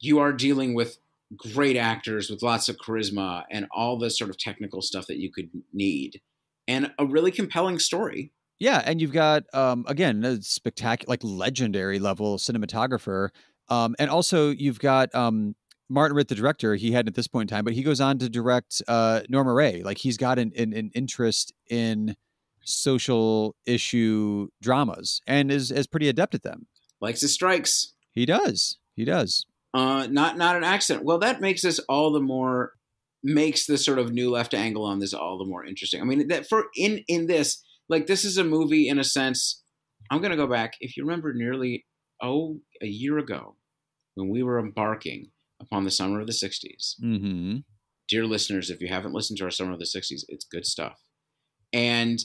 you are dealing with great actors with lots of charisma and all the sort of technical stuff that you could need and a really compelling story. Yeah, and you've got um again a spectacular, like legendary level cinematographer, um, and also you've got um Martin Ritt, the director. He hadn't at this point in time, but he goes on to direct uh Norma Rae. Like he's got an an, an interest in social issue dramas and is is pretty adept at them. Likes his strikes. He does. He does. Uh, not not an accident. Well, that makes this all the more makes the sort of new left angle on this all the more interesting. I mean, that for in in this, like this is a movie in a sense. I'm gonna go back. If you remember, nearly oh a year ago, when we were embarking upon the summer of the '60s. Mm-hmm. Dear listeners, if you haven't listened to our summer of the '60s, it's good stuff. And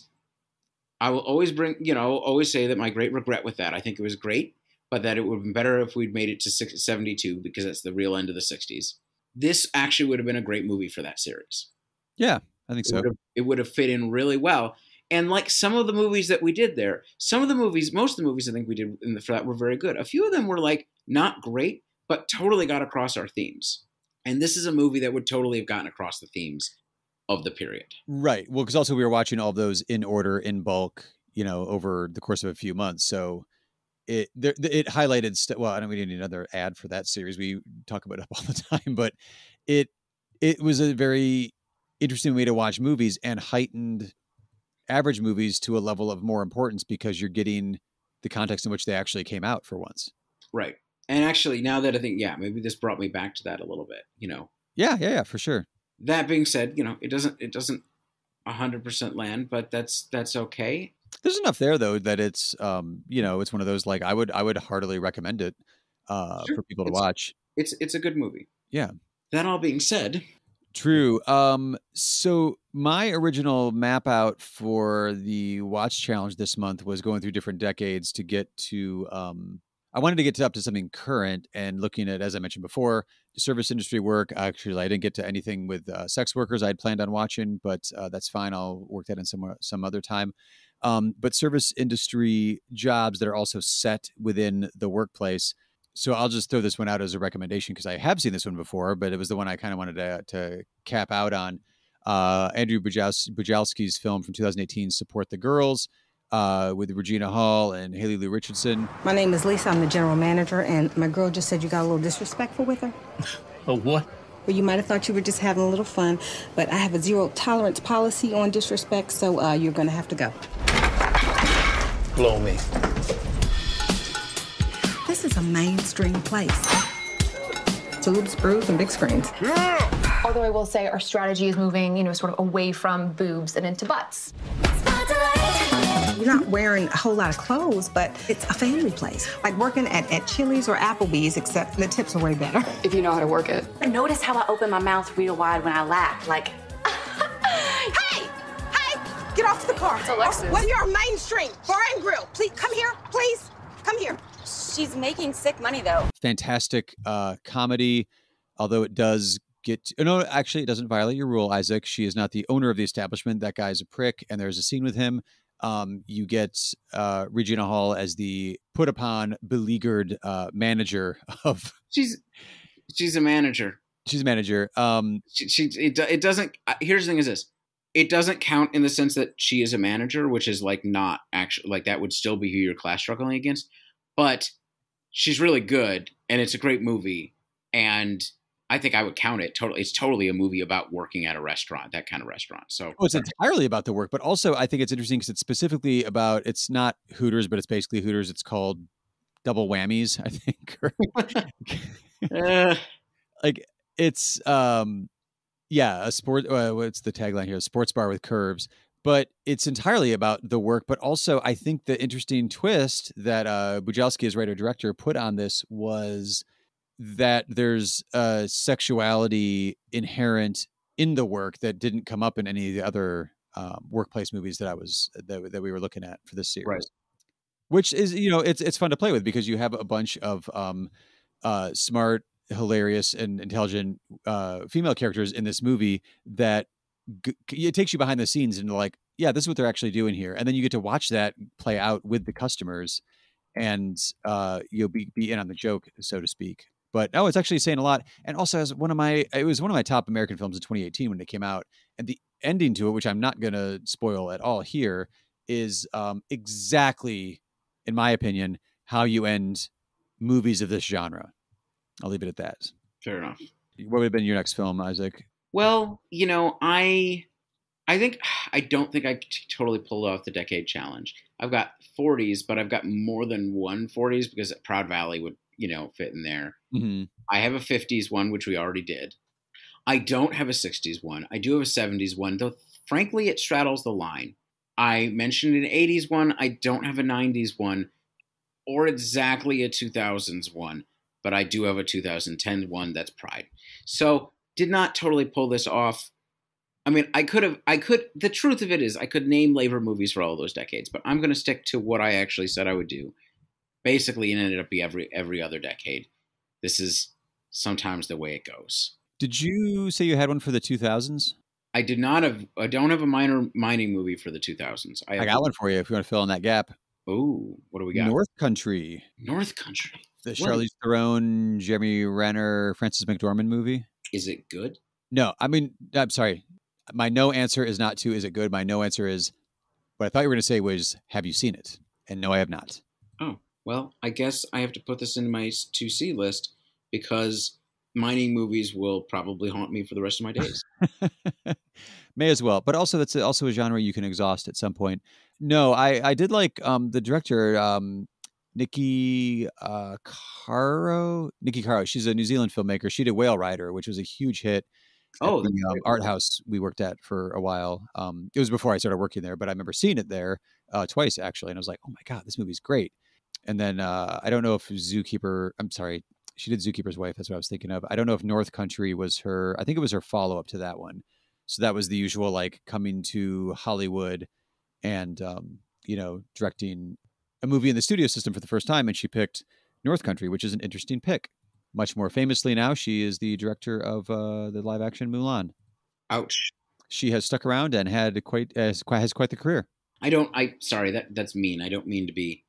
I will always bring, you know, always say that my great regret with that. I think it was great, but that it would have been better if we'd made it to 72 because that's the real end of the 60s. This actually would have been a great movie for that series. Yeah, I think It so. would have- It would have fit in really well. And like some of the movies that we did there, some of the movies, most of the movies I think we did in the for that were very good. A few of them were like not great, but totally got across our themes. And this is a movie that would totally have gotten across the themes of the period. Right. Well, because also we were watching all those in order, in bulk, you know, over the course of a few months. So it there, it highlighted. St- well, I don't. We need another ad for that series. We talk about it (laughs) all the time, but it it was a very interesting way to watch movies and heightened average movies to a level of more importance because you're getting the context in which they actually came out for once. Right. And actually, now that I think, yeah, maybe this brought me back to that a little bit. You know, Yeah, yeah, yeah, for sure. That being said, you know, it doesn't it doesn't hundred percent land, but that's that's okay. There's enough there though that it's um, you know, it's one of those like I would I would heartily recommend it uh Sure. for people to It's- watch. It's it's a good movie. Yeah. That all being said, True. Um, so my original map out for the watch challenge this month was going through different decades to get to um I wanted to get to up to something current and looking at, as I mentioned before, service industry work. Actually, I didn't get to anything with uh, sex workers I'd planned on watching, but uh, that's fine. I'll work that in some some other time. Um, but service industry jobs that are also set within the workplace. So I'll just throw this one out as a recommendation because I have seen this one before, but it was the one I kind of wanted to, to cap out on. Uh, Andrew Bujalski's film from 2018, "Support the Girls," uh, with Regina Hall and Haley Lu Richardson. My name is Lisa. I'm the general manager, and my girl just said you got a little disrespectful with her. (laughs) A what? Well, you might have thought you were just having a little fun, but I have a zero tolerance policy on disrespect, so uh, you're gonna have to go. Blow me. This is a mainstream place. Tubes, screws, and big screens. Although I will say our strategy is moving, you know, sort of away from boobs and into butts. You're not wearing a whole lot of clothes, but it's a family place. Like working at, at Chili's or Applebee's, except the tips are way better. (laughs) If you know how to work it. Notice how I open my mouth real wide when I laugh, like (laughs) Hey! Hey! Get off the car. It's Alexis. Well, you're mainstream. Bar and grill. Please, come here. Please. Come here. She's making sick money though. fantastic uh, comedy, although it does get no, actually, it doesn't violate your rule, Isaac. She is not the owner of the establishment. That guy's a prick, and there's a scene with him. Um, you get uh, Regina Hall as the put upon, beleaguered uh, manager (laughs) of. she's she's a manager. She's a manager. Um, She, she it, do- it doesn't. uh, Here's the thing: is this it doesn't count in the sense that she is a manager, which is like not actually like that would still be who you're class struggling against. But she's really good, and it's a great movie, and I think I would count it totally. It's totally a movie about working at a restaurant, that kind of restaurant. So Oh, it's entirely about the work, but also I think it's interesting because it's specifically about. It's not Hooters, but it's basically Hooters. It's called double whammies, I think. Uh, (laughs) (laughs) like it's um, yeah, a sport. Uh, what's the tagline here? A sports bar with curves. But it's entirely about the work. But also, I think the interesting twist that uh, Bujalski, as writer director, put on this was that there's uh, sexuality inherent in the work that didn't come up in any of the other um, workplace movies that I was that, that we were looking at for this series. Right. Which is you know it's it's fun to play with because you have a bunch of um, uh, smart, hilarious, and intelligent uh, female characters in this movie that it takes you behind the scenes and like yeah this is what they're actually doing here. And then you get to watch that play out with the customers and uh, you'll be, be in on the joke so to speak. But no it's actually saying a lot. And also as one of my it was one of my top american films in 2018 when it came out. And the ending to it which i'm not going to spoil at all here is um, exactly in my opinion how you end movies of this genre. I'll leave it at that. Fair enough. what would have been your next film isaac Well, you know, I I think (sighs) I don't think I t- totally pulled off the decade challenge. I've got 40s, but I've got more than one 40s because Proud Valley would, you know, fit in there. mm-hmm. I have a 50s one, which we already did. I don't have a 60s one. I do have a 70s one, though frankly, it straddles the line. I mentioned an 80s one. I don't have a 90s one or exactly a 2000s one, but I do have a 2010 one that's Pride. So, did not totally pull this off. I mean, I could have, I could, the truth of it is, I could name labor movies for all those decades, but I'm going to stick to what I actually said I would do. Basically, it ended up being every every other decade. This is sometimes the way it goes. Did you say you had one for the 2000s? I did not have. I don't have a minor mining movie for the 2000s. I got one for you if you want to fill in that gap. Oh, what do we got? North Country. North Country. The What? Charlize Theron, Jeremy Renner, Frances McDormand movie. Is it good? No, I mean, I'm sorry. My no answer is not to is it good? My no answer is what I thought you were going to say was have you seen it? And no, I have not. Oh, well, I guess I have to put this in my 2C list because mining movies will probably haunt me for the rest of my days. (laughs) May as well, but also that's also a genre you can exhaust at some point. No, I I did like um the director um Nikki uh Caro Nikki Caro. She's a New Zealand filmmaker. She did Whale Rider, which was a huge hit. at Oh, the um, art house we worked at for a while. Um, it was before I started working there, but I remember seeing it there uh, twice actually, and I was like, "Oh my god, this movie's great!" And then uh, I don't know if Zookeeper. I'm sorry, she did Zookeeper's Wife. That's what I was thinking of. I don't know if North Country was her. I think it was her follow up to that one. So that was the usual like coming to Hollywood and um, you know directing a movie in the studio system for the first time, and she picked North Country, which is an interesting pick. Much more famously now, she is the director of uh, the live action Mulan. Ouch. She has stuck around and had quite has quite, has quite the career. I don't. I sorry that that's mean. I don't mean to be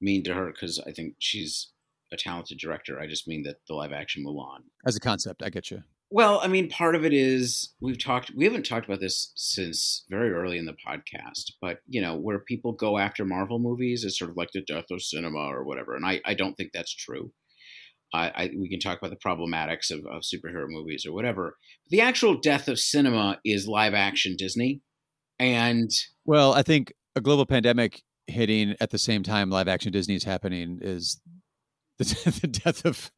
mean to her because I think she's a talented director. I just mean that the live action Mulan. As a concept, I get you. Well, I mean, part of it is we've talked. We haven't talked about this since very early in the podcast, but you know, where people go after Marvel movies is sort of like the death of cinema or whatever, and I, I don't think that's true. I, I we can talk about the problematics of, of superhero movies or whatever. The actual death of cinema is live action Disney, and Well, I think a global pandemic hitting at the same time live action Disney is happening is the, (laughs) the death of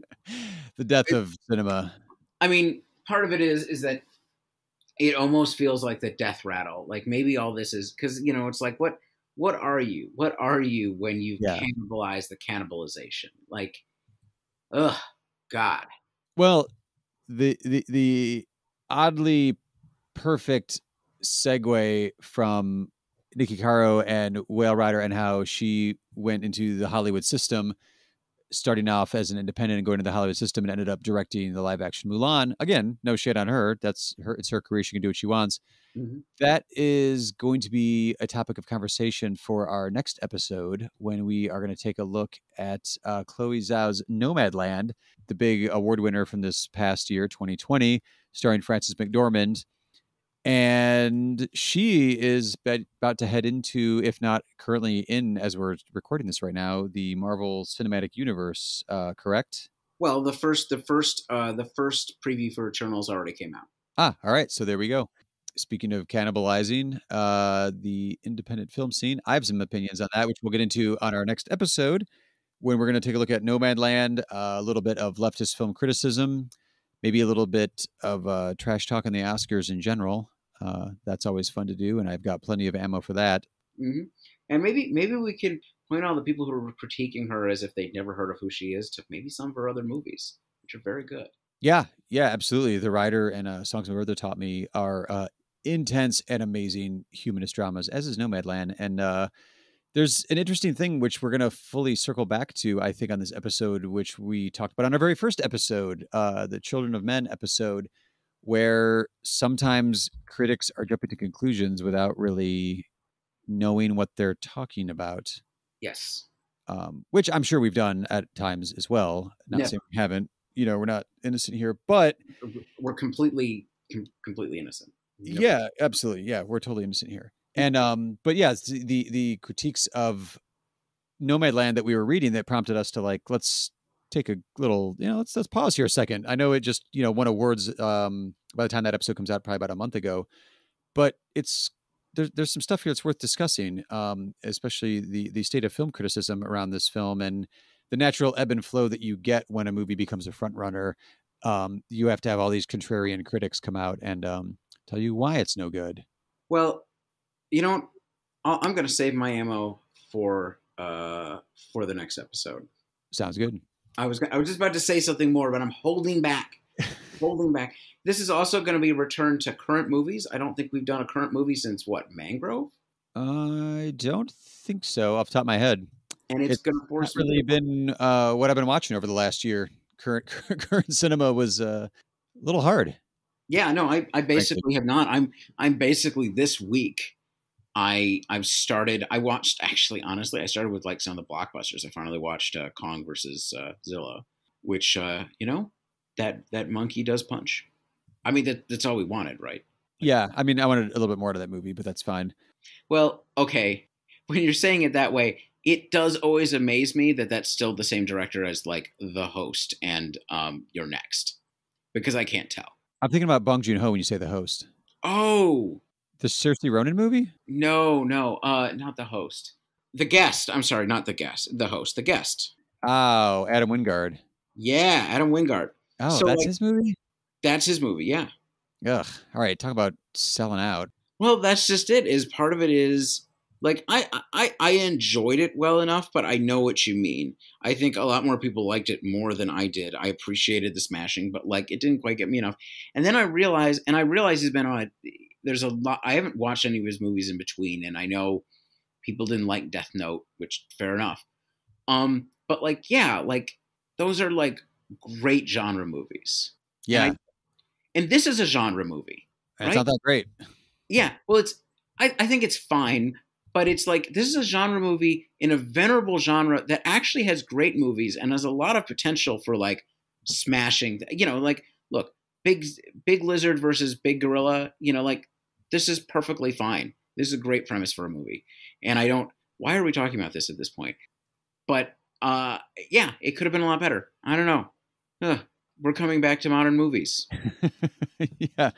the death of cinema. I mean, part of it is is that it almost feels like the death rattle. Like maybe all this is because you know it's like what what are you? What are you when you Yeah. cannibalize the cannibalization? Like, ugh, God. Well, the the the oddly perfect segue from Nikki Caro and Whale Rider and how she went into the Hollywood system, starting off as an independent and going to the Hollywood system and ended up directing the live action Mulan. Again, no shit on her. That's her. It's her career. She can do what she wants. Mhm. That is going to be a topic of conversation for our next episode when we are going to take a look at uh, Chloe Zhao's Nomadland, the big award winner from this past year, 2020, starring Frances McDormand. And she is be- about to head into, if not currently in, as we're recording this right now, the Marvel Cinematic Universe. Uh, correct? Well, the first the first uh the first preview for Eternals already came out. Ah, all right. So there we go. Speaking of cannibalizing uh, the independent film scene, I have some opinions on that, which we'll get into on our next episode when we're going to take a look at Nomadland, uh, a little bit of leftist film criticism, maybe a little bit of uh, trash talk on the Oscars in general. Uh, that's always fun to do, and I've got plenty of ammo for that. hmm And maybe maybe we can point out the people who are critiquing her as if they'd never heard of who she is to maybe some of her other movies, which are very good. Yeah, yeah, absolutely. The Rider and uh, Songs My Brothers Taught Me are uh, intense and amazing humanist dramas, as is Nomadland. And uh, there's an interesting thing which we're going to fully circle back to, I think, on this episode, which we talked about on our very first episode, uh, the Children of Men episode, where sometimes critics are jumping to conclusions without really knowing what they're talking about. Yes. Um, which I'm sure we've done at times as well. Not saying we haven't. You know, we're not innocent here, but We're completely com- completely innocent. No- yeah, absolutely. Yeah, we're totally innocent here. And um, but yeah, it's the the, the critiques of Nomadland that we were reading that prompted us to like let's take a little you know let's let's pause here a second. I know it just you know won awards um by the time that episode comes out probably about a month ago, but it's there's there's some stuff here that's worth discussing, um, especially the the state of film criticism around this film and the natural ebb and flow that you get when a movie becomes a front runner. Um, you have to have all these contrarian critics come out and um, tell you why it's no good. Well, you know, I'm going to save my ammo for uh for the next episode. Sounds good. I was I was just about to say something more, but I'm holding back. (laughs) holding back. This is also going to be returned to current movies. I don't think we've done a current movie since what Mangrove, I don't think so, off the top of my head. and it's, going to force really to- been uh, what I've been watching over the last year. Current (laughs) current cinema was uh, a little hard. Yeah, no, I, I basically have not. I'm I'm basically this week. I I've started. I watched actually, honestly, I started with like some of the blockbusters. I finally watched uh, Kong versus uh, Zilla, which uh, you know that that monkey does punch. I mean, that that's all we wanted, right? Yeah, I mean, I wanted a little bit more to that movie, but that's fine. Well, okay. When you're saying it that way, it does always amaze me that that's still the same director as like The Host and um, You're Next, because I can't tell. I'm thinking about Bong Joon Ho when you say the host. Oh, The Saoirse Ronan movie? no, no, uh, not The Host. The Guest. I'm sorry, not The Guest. The Host. The Guest. Oh, Adam Wingard. Yeah, Adam Wingard. Oh, So, that's like- his movie? That's his movie. Yeah. Ugh. All right, talk about selling out. Well, that's just it. Is part of it is like I, I I enjoyed it well enough, but I know what you mean. I think a lot more people liked it more than I did. I appreciated the smashing, but like it didn't quite get me enough. And then I realized, and I realized he's been on. There's a lot. I haven't watched any of his movies in between, and I know people didn't like Death Note, which fair enough. Um, but like yeah, like those are like great genre movies. Yeah. And, I- and this is a genre movie. It's not that great. Yeah, well, it's I, I think it's fine, but it's like this is a genre movie in a venerable genre that actually has great movies and has a lot of potential for like smashing. You know, like look, big big lizard versus big gorilla. You know, like this is perfectly fine. This is a great premise for a movie, and I don't. Why are we talking about this at this point? But uh, yeah, it could have been a lot better. I don't know. Ugh, we're coming back to modern movies. (laughs) yeah.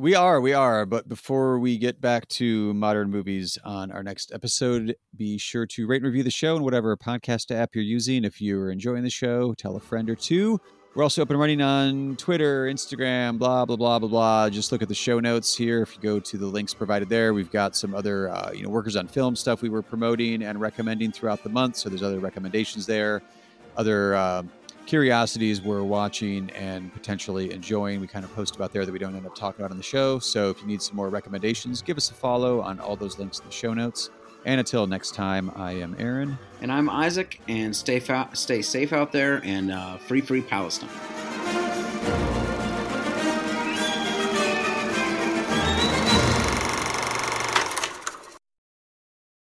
We are, we are. But before we get back to modern movies on our next episode, be sure to rate and review the show in whatever podcast app you're using. If you're enjoying the show, tell a friend or two. We're also up and running on Twitter, Instagram, blah, blah, blah, blah, blah. Just look at the show notes here. If you go to the links provided there, we've got some other, uh, you know, workers on film stuff we were promoting and recommending throughout the month. So there's other recommendations there, other uh, curiosities we're watching and potentially enjoying. We kind of post about there that we don't end up talking about on the show. So if you need some more recommendations, give us a follow on all those links in the show notes. And until next time, I am Aaron. And I'm Isaac, and stay fa- stay safe out there and uh, free, free Palestine.